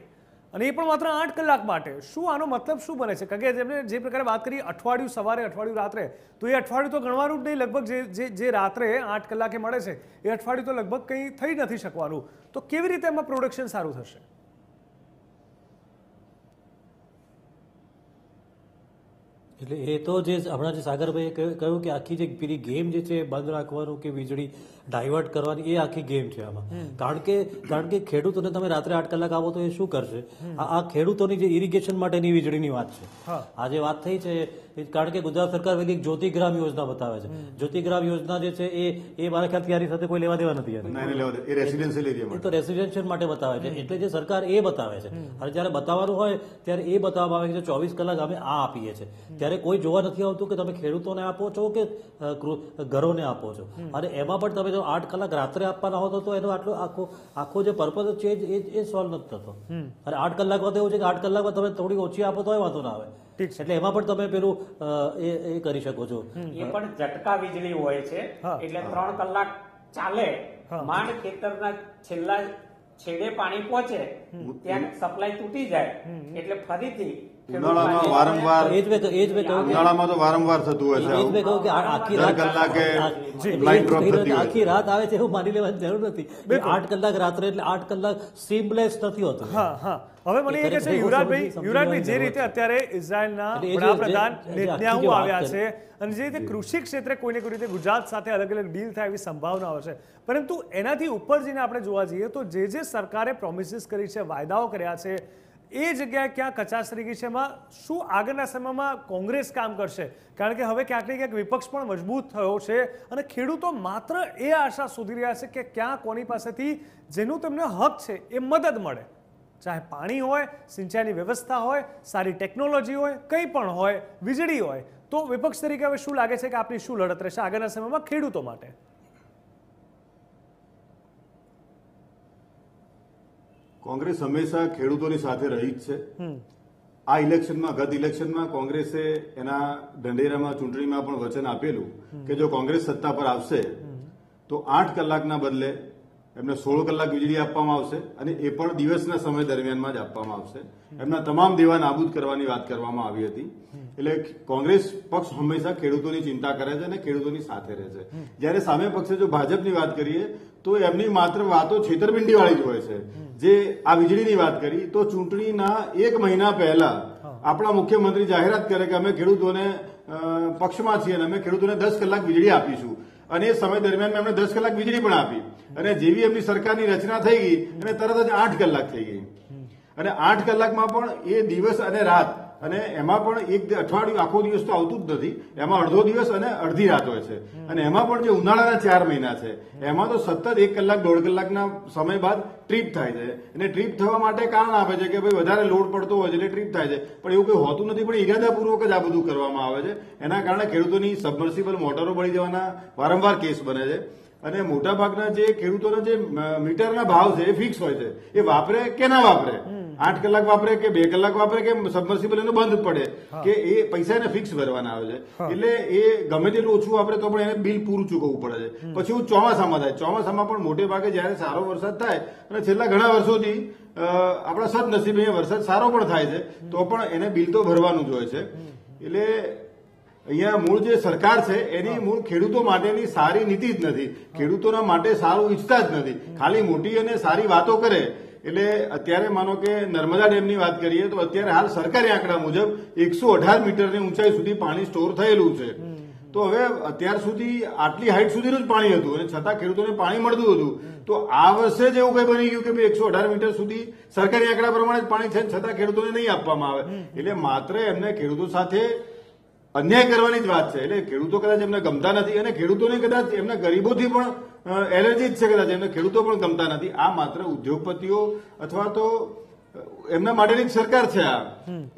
અને એ પણ માત્ર આઠ કલાક માટે. શું આનો મતલબ શું બને છે? કારણ કે જેમને જે પ્રકારે વાત કરી અઠવાડિયું સવારે અઠવાડિયું રાત્રે તો એ અઠવાડિયું તો ગણવાનું જ નહીં. લગભગ જે જે જે રાત્રે આઠ કલાકે મળે છે એ અઠવાડિયું તો લગભગ કંઈ થઈ નથી શકવાનું. તો કેવી રીતે એમાં પ્રોડક્શન સારું થશે? એટલે એ તો જે હમણાં જે સાગરભાઈએ કહ્યું- કે આખી જે પેલી ગેમ જે છે બંધ રાખવાનું કે વીજળી ડાયવર્ટ કરવાની એ આખી ગેમ છે આમાં. કારણ કે કારણ કે ખેડૂતોને તમે રાત્રે આઠ કલાક આવો તો એ શું કરશે? આ ખેડૂતોની જે ઇરિગેશન માટેની વીજળીની વાત છે. આ જે વાત થઈ છે કારણ કે ગુજરાત સરકાર પેલી જ્યોતિગ્રામ યોજના બતાવે છે. જ્યોતિગ્રામ યોજના જે છે એ એ મારા ખ્યાલથી આની સાથે કોઈ લેવા દેવા નથી એની. ના એને લેવા દે. એ રેસિડેન્શિયલ તો રેસિડેન્શિયલ માટે બતાવે છે. એટલે જે સરકાર એ બતાવે છે. અને જ્યારે બતાવવાનું હોય ત્યારે એ બતાવવામાં આવે છે ચોવીસ કલાક અમે આ આપીએ છીએ. ત્યારે કોઈ જોવા નથી આવતું કે તમે ખેડૂતોને આપો છો કે ઘરોને આપો છો. અને એમાં પણ તમે આઠ કલાક રાત્રે આપવાના હોતો તો એનો આટલો આખો આખો જે પર્પઝ છે એ એ સોલ્વ નથી થતો. અને આઠ કલાકમાં તો એવું છે કે આઠ કલાકમાં તમે થોડી ઓછી આપો તો વાંધો ના આવે. એટલે એમાં પણ તમે પેલું એ એ કરી શકો છો. એ પણ ઝટકા વીજળી હોય છે. એટલે ત્રણ કલાક ચાલે. માંડ ખેતરના છેલ્લા છેડે પાણી પહોંચે ત્યાં સપ્લાય તૂટી જાય. એટલે ફરીથી ઉનાળામાં વારંવાર એ જ મેં એ જ મેં કહ્યું ઉનાળામાં તો વારંવાર થતું હોય છે એ જ મેં કહ્યું કે આખી રાત કલાકે આ- ડ્રોપ થતી આખી રાત આવે છે એવું માની લેવાની જરૂર નથી. આઠ કલાક રાત્રે એટલે આઠ કલાક સીમલેસ નથી હોતું. હા હા. હવે મને એ કહે છે યુવરાજભાઈ યુવરાજભાઈ જે રીતે અત્યારે ઇઝરાયલના વડાપ્રધાન નેતન્યાહુ આવ્યા છે અને જે રીતે કૃષિ ક્ષેત્રે કોઈને કોઈ રીતે ગુજરાત સાથે અલગ અલગ ડીલ થાય એવી સંભાવનાઓ છે. પરંતુ એનાથી ઉપર જઈને આપણે જોવા જઈએ તો જે જે સરકારે પ્રોમિસીસ કરી છે વાયદાઓ કર્યા છે એ જગ્યાએ ક્યાં કચાશ રહી ગઈ છે એમાં શું આગળના સમયમાં કોંગ્રેસ કામ કરશે? કારણ કે હવે ક્યાંક ને ક્યાંક વિપક્ષ પણ મજબૂત થયો છે અને ખેડૂતો માત્ર એ આશા શોધી રહ્યા છે કે ક્યાં કોની પાસેથી જેનું તેમને હક છે એ મદદ મળે. ચાહે પાણી હોય, સિંચાઈની વ્યવસ્થા હોય, સારી ટેકનોલોજી હોય, કંઈ પણ હોય, વીજળી હોય, તો વિપક્ષ તરીકે હવે શું લાગે છે કે આપણી શું લડત રહેશે આગળના સમયમાં ખેડૂતો માટે? કોંગ્રેસ હંમેશા ખેડૂતોની સાથે રહી જ છે આ ઇલેક્શનમાં ગત ઇલેક્શનમાં કોંગ્રેસે એના ઢંઢેરામાં ચૂંટણીમાં પણ વચન આપેલું કે જો કોંગ્રેસ સત્તા પર આવશે તો આઠ કલાકના બદલે એમને સોળ કલાક વીજળી આપવામાં આવશે અને એ પણ દિવસના સમય દરમિયાનમાં જ આપવામાં આવશે. એમના તમામ દેવા નાબૂદ કરવાની વાત કરવામાં આવી હતી. એટલે કોંગ્રેસ પક્ષ હંમેશા ખેડૂતોની ચિંતા કરે છે અને ખેડૂતોની સાથે રહે છે. જ્યારે સામે પક્ષે જો ભાજપની વાત કરીએ, તો એમની માત્ર વાતો છેતરપિંડી વાળી જ હોય છે. જે આ વીજળીની વાત કરી, તો ચૂંટણીના એક મહિના પહેલા આપણા મુખ્યમંત્રી જાહેરાત કરે કે અમે ખેડૂતોને પક્ષમાં છીએ અને અમે ખેડૂતોને દસ કલાક વીજળી આપીશું. અને એ સમય દરમિયાન એમણે દસ કલાક વીજળી પણ આપી. અને જેવી એમની સરકારની રચના થઈ ગઈ અને તરત જ આઠ કલાક થઈ ગઈ. અને આઠ કલાકમાં પણ એ દિવસ અને રાત અને એમાં પણ એક અઠવાડિયું આખો દિવસ તો આવતું જ નથી. એમાં અડધો દિવસ અને અડધી રાત હોય છે. અને એમાં પણ જે ઉનાળાના ચાર મહિના છે એમાં તો સતત એક કલાક દોઢ કલાકના સમય બાદ ટ્રીપ થાય છે. અને ટ્રીપ થવા માટે કારણ આપે છે કે ભાઈ વધારે લોડ પડતો હોય છે એટલે ટ્રીપ થાય છે. પણ એવું કંઈ હોતું નથી પણ ઇરાદાપૂર્વક જ આ બધું કરવામાં આવે છે. એના કારણે ખેડૂતોની સબમર્સિબલ મોટરો બળી જવાના વારંવાર કેસ બને છે. અને મોટાભાગના જે ખેડૂતોના જે મીટરના ભાવ છે એ ફિક્સ હોય છે. એ વાપરે કે ના વાપરે? આઠ કલાક વાપરે કે બે કલાક વાપરે કે સબમર્સિબલ એનું બંધ પડે? કે એ પૈસા એને ફિક્સ ભરવાના આવે છે. એટલે એ ગમે તેટલું ઓછું વાપરે તો પણ એને બિલ પૂરું ચૂકવવું પડે છે. પછી હું ચોમાસામાં થાય. ચોમાસામાં પણ મોટે ભાગે જ્યારે સારો વરસાદ થાય અને છેલ્લા ઘણા વર્ષોથી આપણા સદનસીબે વરસાદ સારો પણ થાય છે તો પણ એને બિલ તો ભરવાનું જ હોય છે. એટલે અહીંયા મૂળ જે સરકાર છે એની મૂળ ખેડૂતો માટેની સારી નીતિ જ નથી. ખેડૂતોના માટે સારું ઈચ્છતા જ નથી. ખાલી મોટી અને સારી વાતો કરે. એટલે અત્યારે માનો કે નર્મદા ડેમની વાત કરીએ તો અત્યારે હાલ સરકારી આંકડા મુજબ એકસો અઢાર મીટરની ઊંચાઈ સુધી પાણી સ્ટોર થયેલું છે. તો હવે અત્યાર સુધી આટલી હાઈટ સુધીનું જ પાણી હતું અને છતાં ખેડૂતોને પાણી મળતું હતું. તો આ વર્ષે જ એવું કઈ બની ગયું કે ભાઈ એકસો અઢાર મીટર સુધી સરકારી આંકડા પ્રમાણે જ પાણી છે છતાં ખેડૂતોને નહીં આપવામાં આવે. એટલે માત્ર એમને ખેડૂતો સાથે અન્યાય કરવાની જ વાત છે. એટલે ખેડૂતો કદાચ એમને ગમતા નથી અને ખેડૂતોને કદાચ એમના ગરીબોથી પણ એલર્જી જ છે કદાચ. એમને ખેડૂતો પણ ગમતા નથી. આ માત્ર ઉદ્યોગપતિઓ અથવા તો એમના માટેની જ સરકાર છે આ.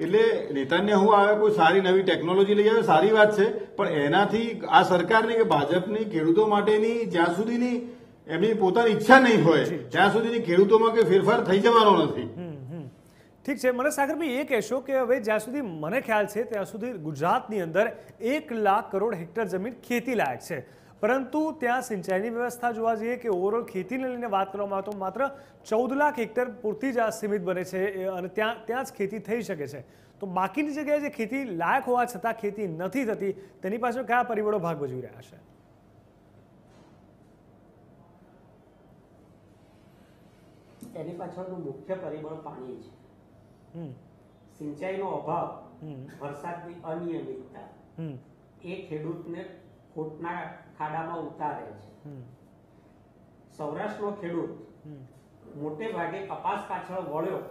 એટલે નેતાને હું આવે કોઈ સારી નવી ટેકનોલોજી લઈ આવે સારી વાત છે. પણ એનાથી આ સરકારની કે ભાજપની ખેડૂતો માટેની જ્યાં સુધીની એમની પોતાની ઈચ્છા નહીં હોય ત્યાં સુધીની ખેડૂતોમાં કે ફેરફાર થઈ જવાનો નથી. ઠીક છે, મને સાગરભાઈ એ કહેશો કે હવે જ્યાં સુધી મને ખ્યાલ છે, ત્યાં સુધી ગુજરાતની અંદર એક લાખ કરોડ હેક્ટર જમીન ખેતી લાયક છે. પરંતુ ત્યાં સિંચાઈની વ્યવસ્થા જોવા જઈએ કે ઓવરઓલ ખેતીને લઈને વાત કરવામાં આવે તો માત્ર ચૌદ લાખ હેક્ટર પૂરતી જ સીમિત બને છે અને ત્યાં ત્યાં જ ખેતી થઈ શકે છે. તો બાકીની જગ્યાએ જે ખેતી લાયક હોવા છતાં ખેતી નથી થતી, તેની પાછળ કયા પરિબળો ભાગ ભજવી રહ્યા છે? એની પાછળનું મુખ્ય પરિબળ પાણી છે. સિંચાઈનો અભાવ વરસાદની અનિયમિતતા હમ. એ ખેડૂતને ખોટના ખાડામાં ઉતારે છે. સૌરાષ્ટ્રનો ખેડૂત મોટે ભાગે કપાસ પાછળ વળ્યો.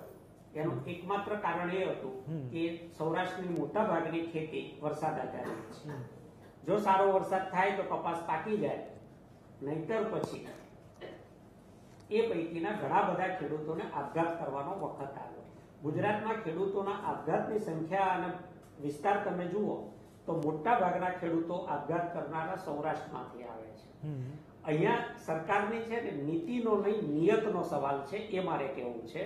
એનું એકમાત્ર કારણ એ હતું કે સૌરાષ્ટ્રની મોટા ભાગની ખેતી વરસાદ આધારિત છે. જો સારો વરસાદ થાય તો કપાસ પાકી જાય નહીતર પછી એ પૈકીના ઘણા બધા ખેડૂતોને આપઘાત કરવાનો વખત આવ્યો. ગુજરાતમાં ખેડૂતોના આપઘાતની સંખ્યા અને વિસ્તાર તમે જુઓ તો મોટા ભાગના ખેડૂતો આપઘાત કરનારા સૌરાષ્ટ્રમાંથી આવે છે. અહીંયા સરકારની છે ને નીતિનો નહીં નિયતનો સવાલ છે એ મારે કહેવું છે.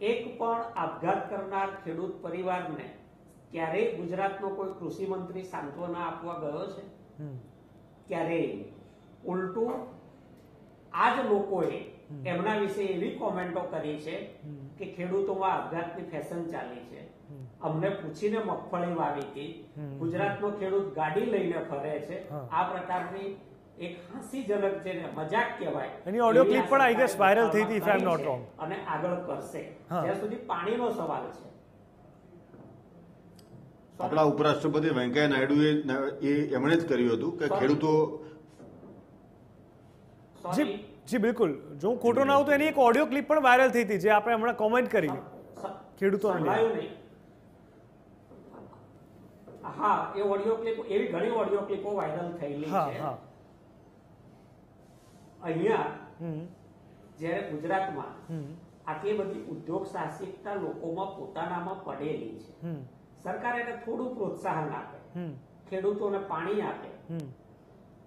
એક પણ આપઘાત કરનાર ખેડૂત પરિવારને ક્યારેય ગુજરાતનો કોઈ કૃષિ મંત્રી સાંત્વના આપવા ગયો છે? ક્યારેય ઉલટું આ જ લોકોએ એમના વિશે એવી કોમેન્ટો કરી છે કે ખેડૂતોમાં આપઘાતની ફેશન ચાલી છે. અમને પૂછીને મગફળી વાવી હતી. ગુજરાતનો ખેડૂત ગાડી લઈને ફરે છે. આ પ્રકારની એક હાસ્યજનક છે ને મજાક કહેવાય. એની ઓડિયો ક્લિપ પણ આઈ ગેસ વાયરલ થઈ હતી, if I am not wrong અને આગળ કરશે. જ્યાં સુધી પાણીનો સવાલ છે. આપણા ઉપરાષ્ટ્રપતિ વેંકૈયા નાયડુએ એ એમણે જ કર્યું હતું કે ખેડૂતો સોરી જી બિલકુલ. જો હું ખોટો ના હોઉં તો એની એક ઓડિયો ક્લિપ પણ વાયરલ થઈ હતી જે આપણે હમણાં કોમેન્ટ કરી. નહીં. હા એ ઓડિયો ક્લિપ એવી ઘણી ઓડિયો ક્લિપો વાયરલ થયેલી છે. અહીંયા હમ. જ્યારે ગુજરાતમાં આટલી બધી ઉદ્યોગ સાહસિકતા લોકોમાં પોતાનામાં પડેલી છે. હમ. સરકાર એને થોડું પ્રોત્સાહન આપે. હમ. ખેડૂતોને પાણી આપે.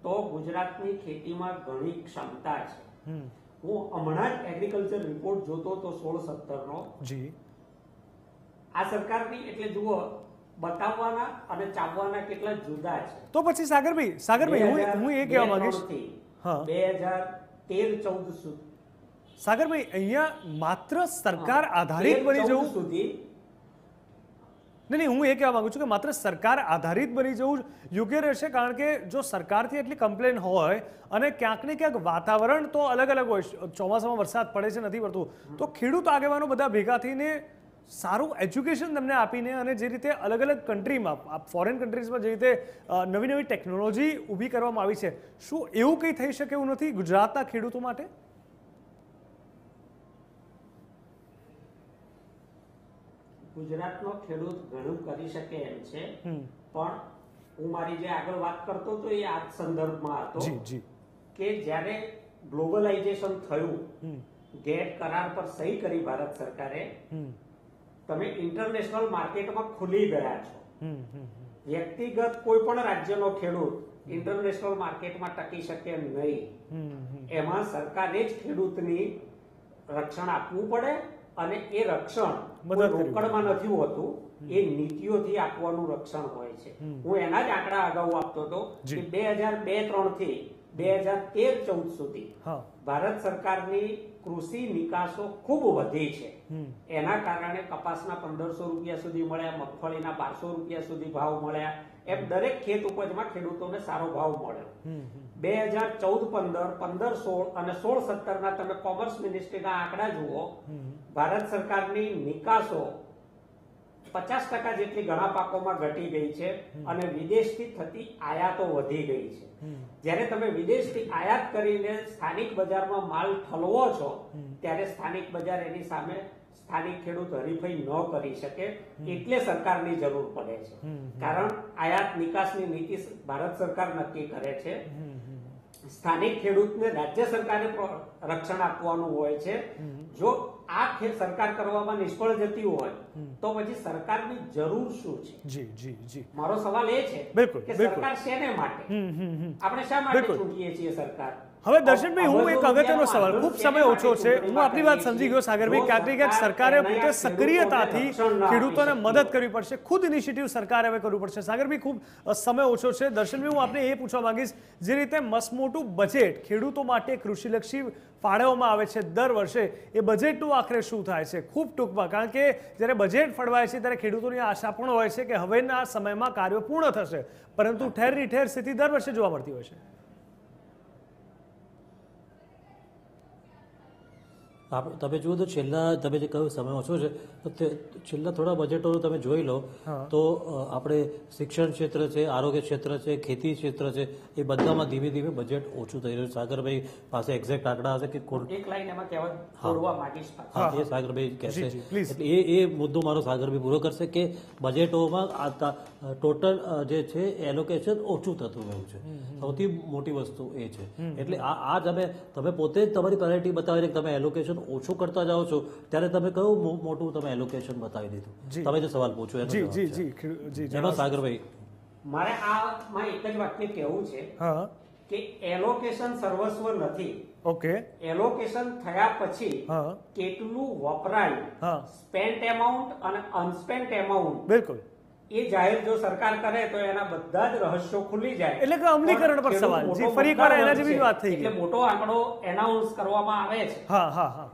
તો ગુજરાતની ખેતીમાં ઘણી ક્ષમતા છે. હું હમણાં જ એગ્રીકલ્ચર રિપોર્ટ જોતો તો સોળ સત્તરનો. જી. આ સરકારની એટલે જુઓ બતાવવાના અને ચાવવાના કેટલા જુદા છે. તો પછી સાગરભાઈ સાગરભાઈ હું હું એ કહેવા માંગીશ. બે હજાર તેર ચૌદ સુધી સાગરભાઈ અહીંયા માત્ર સરકાર આધારિત બની જવું? સુધી નહીં નહીં, હું એ કહેવા માંગુ છું કે માત્ર સરકાર આધારિત બની જવું યોગ્ય રહેશે, કારણ કે જો સરકારથી એટલી કમ્પ્લેન હોય અને ક્યાંક ને ક્યાંક વાતાવરણ તો અલગ અલગ હોય, ચોમાસામાં વરસાદ પડે છે, નથી પડતું, તો ખેડૂત આગેવાનો બધા ભેગા થઈને સારું એજ્યુકેશન તમને આપીને અને જે રીતે અલગ અલગ કન્ટ્રીમાં ફોરેન કન્ટ્રીઝમાં જે રીતે નવી નવી ટેકનોલોજી ઊભી કરવામાં આવી છે, શું એવું કંઈ થઈ શકે એવું નથી ગુજરાતના ખેડૂતો માટે? ગુજરાતનો ખેડૂત ઘણું કરી શકે એમ છે. પણ હું મારી જે આગળ વાત કરતો હતો એ આ સંદર્ભમાં હતો કે જ્યારે ગ્લોબલાઇઝેશન થયું ગેટ કરાર પર સહી કરી ભારત સરકારે તમે ઇન્ટરનેશનલ માર્કેટમાં ખુલી ગયા છો. વ્યક્તિગત કોઈ પણ રાજ્યનો ખેડૂત ઇન્ટરનેશનલ માર્કેટમાં ટકી શકે નહીં. એમાં સરકારે જ ખેડૂતની રક્ષણ આપવું પડે અને એ રક્ષણ રોકડમાં નથી હોતું એ નીતિઓથી આપવાનું રક્ષણ હોય છે. હું એના જ આંકડા અગાઉ આપતો હતો કે બે હજાર બે ત્રણથી બે હજાર તેર ચૌદ સુધી ભારત સરકારની કૃષિ નિકાસો ખૂબ વધી છે. એના કારણે કપાસના પંદરસો રૂપિયા સુધી મળ્યા મગફળીના બારસો રૂપિયા સુધી ભાવ મળ્યા એમ દરેક ખેત ઉપજમાં ખેડૂતોને સારો ભાવ મળ્યો. બે હજાર ચૌદ પંદર પંદર સોળ અને સોળ સત્તર ના તમે કોમર્સ મિનિસ્ટ્રીના આંકડા જુઓ ભારત સરકારની નિકાસો પચાસ ટકા જેટલી ઘણા પાકોમાં ઘટી ગઈ છે અને વિદેશથી થતી આયાતો વધી ગઈ છે. જ્યારે તમે વિદેશથી આયાત કરીને સ્થાનિક બજારમાં માલ ઠલવો છો ત્યારે સ્થાનિક બજાર એની સામે સ્થાનિક ખેડૂત હરીફાઈ ન કરી શકે એટલે સરકારની જરૂર પડે છે. કારણ આયાત નિકાસની નીતિ ભારત સરકાર નક્કી કરે છે. સ્થાનિક ખેડૂતને રાજ્ય સરકારે રક્ષણ આપવાનું હોય છે. જો આ સરકાર કરવામાં નિષ્ફળ જતી હોય તો પછી સરકારની જરૂર શું છે? જી જી જી. મારો સવાલ એ છે કે. સરકાર શેને માટે? આપણે શા માટે ચૂંટીએ છીએ સરકાર? હવે દર્શનભાઈ હું એક અગત્યનો સવાલ ખૂબ સમય ઓછો છે. હું આપની વાત સમજી ગયો સાગરભાઈ ક્યાંક ને ક્યાંક સરકારે પોતે સક્રિયતાથી ખેડૂતોને મદદ કરવી પડશે. ખુદ ઇનિશિયેટિવ સરકારે હવે કરવું પડશે. સાગરભાઈ ખૂબ સમય ઓછો છે. દર્શનભાઈ હું આપને એ પૂછવા માંગીશ જે રીતે મસમોટું બજેટ ખેડૂતો માટે કૃષિલક્ષી ફાળવવામાં આવે છે દર વર્ષે એ બજેટનું આખરે શું થાય છે? ખૂબ ટૂંકમાં કારણ કે જ્યારે બજેટ ફળવાય છે ત્યારે ખેડૂતોની આશા પણ હોય છે કે હવેના સમયમાં કાર્યો પૂર્ણ થશે. પરંતુ ઠેરની ઠેર સ્થિતિ દર વર્ષે જોવા મળતી હોય છે. આપ તમે જુઓ તો છેલ્લા તમે જે કહ્યું સમય ઓછો છે તો તે છેલ્લા થોડા બજેટો તમે જોઈ લો તો આપણે શિક્ષણ ક્ષેત્ર છે આરોગ્ય ક્ષેત્ર છે ખેતી ક્ષેત્ર છે એ બધામાં ધીમે ધીમે બજેટ ઓછું થઈ રહ્યું છે. સાગરભાઈ પાસે એક્ઝેક્ટ આંકડા હશે કે એક લાઈન એમાં કહેવા માંગીશ હા એ સાગરભાઈ કહેશે. એટલે એ એ મુદ્દો મારો સાગરભાઈ પૂરો કરશે કે બજેટોમાં આ ટોટલ જે છે એલોકેશન ઓછું થતું રહ્યું છે. સૌથી મોટી વસ્તુ એ છે. એટલે આ આ તમે તમે પોતે જ તમારી પ્રાયોરિટી બતાવીને તમે એલોકેશન ઓછું કરતા જાઓ છો ત્યારે તમે કયું મોટું તમે એલોકેશન બતાવી દીધું? તમે જે સવાલ પૂછો એનો જી જી જી જી એનો સાગરભાઈ. મારે આ માં એક જ વાક્ય કહેવું છે હા. કે એલોકેશન સર્વસ્વ નથી. ઓકે. એલોકેશન થયા પછી કેટલું વપરાયું? હા. સ્પેન્ટ એમાઉન્ટ અને અનસ્પેન્ટ એમાઉન્ટ બિલકુલ. એ જાહેર જો સરકાર કરે તો એના બધા જ રહસ્યો ખુલી જાય એટલે કે અમલીકરણ પર પણ સવાલ. જે ફરી એકવાર એના જેવી વાત થઈ ગઈ. એટલે મોટો આંકડો એનાઉન્સ કરવામાં આવે છે હા હા હા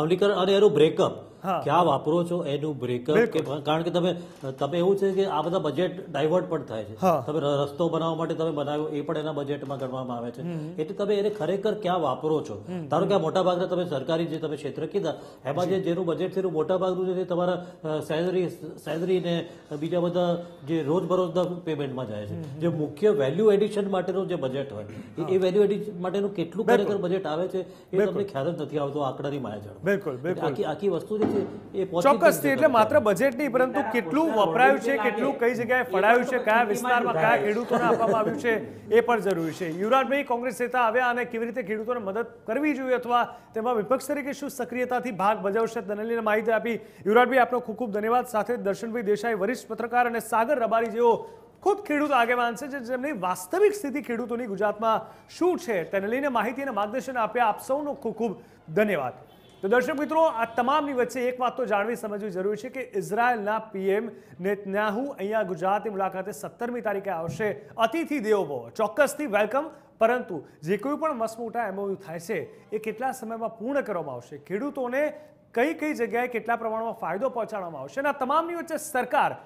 અમલીકરણ અને એનું બ્રેકઅપ. ક્યાં વાપરો છો એનું બ્રેકઅપ કે કારણ કે તમે તમે એવું છે કે આ બધા બજેટ ડાયવર્ટ પણ થાય છે. તમે રસ્તો બનાવવા માટે તમે બનાવ્યો એ પણ એના બજેટમાં ગણવામાં આવે છે. એટલે તમે એને ખરેખર ક્યાં વાપરો છો? ધારો કે મોટા ભાગના તમે સરકારી જે તમે ક્ષેત્ર કીધા એમાં જે જેનું બજેટ છે એનું મોટા ભાગનું છે તમારા સેલરી સેલરી ને બીજા બધા જે રોજબરોજના પેમેન્ટમાં જાય છે. જે મુખ્ય વેલ્યુ એડિશન માટેનું જે બજેટ હોય એ- વેલ્યુ એડિશન માટેનું કેટલું ખરેખર બજેટ આવે છે એ તમને ખ્યાલ જ નથી આવતો આંકડાની માયા બિલકુલ, જાણો બિલકુલ. આખી આખી વસ્તુ જે છે એ ચોક્કસથી એટલે માત્ર બજેટ નહીં પરંતુ કેટલું વપરાયું છે કેટલું કઈ જગ્યાએ ફળાયું છે કયા વિસ્તારમાં કયા ખેડૂતોને આપવામાં આવ્યું છે એ પણ જરૂરી છે. યુવરાજભાઈ કોંગ્રેસ નેતા આવ્યા અને કેવી રીતે ખેડૂતોને મદદ કરવી જોઈએ અથવા તેમાં વિપક્ષ તરીકે શું સક્રિયતાથી ભાગ ભજવશે દનલીને માહિતી આપી. યુવરાજભાઈ આપનો ખૂબ ખૂબ ધન્યવાદ. સાથે દર્શનભાઈ દેસાઈ વરિષ્ઠ પત્રકાર અને સાગર રબારી જેઓ ખુદ ખેડૂત આગેવાન છે જે જેમની વાસ્તવિક સ્થિતિ ખેડૂતોની ગુજરાતમાં શું છે તેને લઈને માહિતી અને માર્ગદર્શન આપ્યા. આપ સૌનો ખૂબ ખૂબ ધન્યવાદ. તો દર્શક મિત્રો, આ તમામની વચ્ચે એક વાત તો જાણવી સમજવી જરૂરી છે કે ઇઝરાયલના પીએમ નેતન્યાહુ અહીંયા ગુજરાતની મુલાકાતે સત્તરમી તારીખે આવશે. અતિથિ દેવો ચોક્કસથી વેલકમ. પરંતુ જે કોઈ પણ મસમોટા એમઓયુ થાય છે, એ કેટલા સમયમાં પૂર્ણ કરવામાં આવશે? ખેડૂતોને કઈ કઈ જગ્યાએ કેટલા પ્રમાણમાં ફાયદો પહોંચાડવામાં આવશે? અને આ તમામની વચ્ચે સરકાર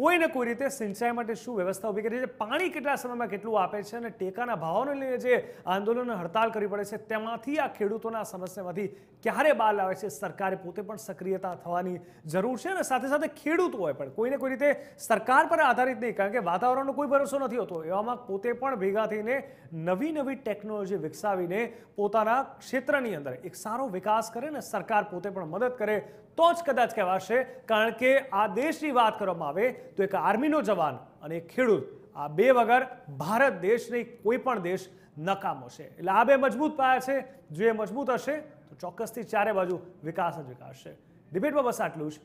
કોઈ ને કોઈ રીતે સિંચાઈ માટે શું વ્યવસ્થા ઊભી કરી છે? પાણી કેટલા સમયમાં કેટલું આપે છે અને ટેકાના ભાવોને લઈને જે આંદોલન હડતાલ કરવી પડે છે, તેમાંથી આ ખેડૂતોના સમસ્યામાંથી ક્યારે બહાર લાવે છે? સરકારે પોતે પણ સક્રિયતા થવાની જરૂર છે અને સાથે સાથે ખેડૂતોએ પણ કોઈને કોઈ રીતે સરકાર પર આધારિત નહીં, કારણ કે વાતાવરણનો કોઈ ભરોસો નથી હોતો. એવામાં પોતે પણ ભેગા થઈને નવી નવી ટેકનોલોજી વિકસાવીને પોતાના ક્ષેત્રની અંદર એક સારો વિકાસ કરે ને સરકાર પોતે પણ મદદ કરે તો જ કદાચ કહેવાશે, કારણ કે આ દેશની વાત કરવામાં આવે તો એક આર્મીનો જવાન અને ખેડૂત, આ બે વગર ભારત દેશની કોઈ પણ દેશ નકામો છે. એટલે આ બે મજબૂત પાયા છે. જો એ મજબૂત હશે, તો ચોક્કસથી ચારે બાજુ વિકાસ જ વિકાસ છે ડિબેટમાં બસ આટલું જ.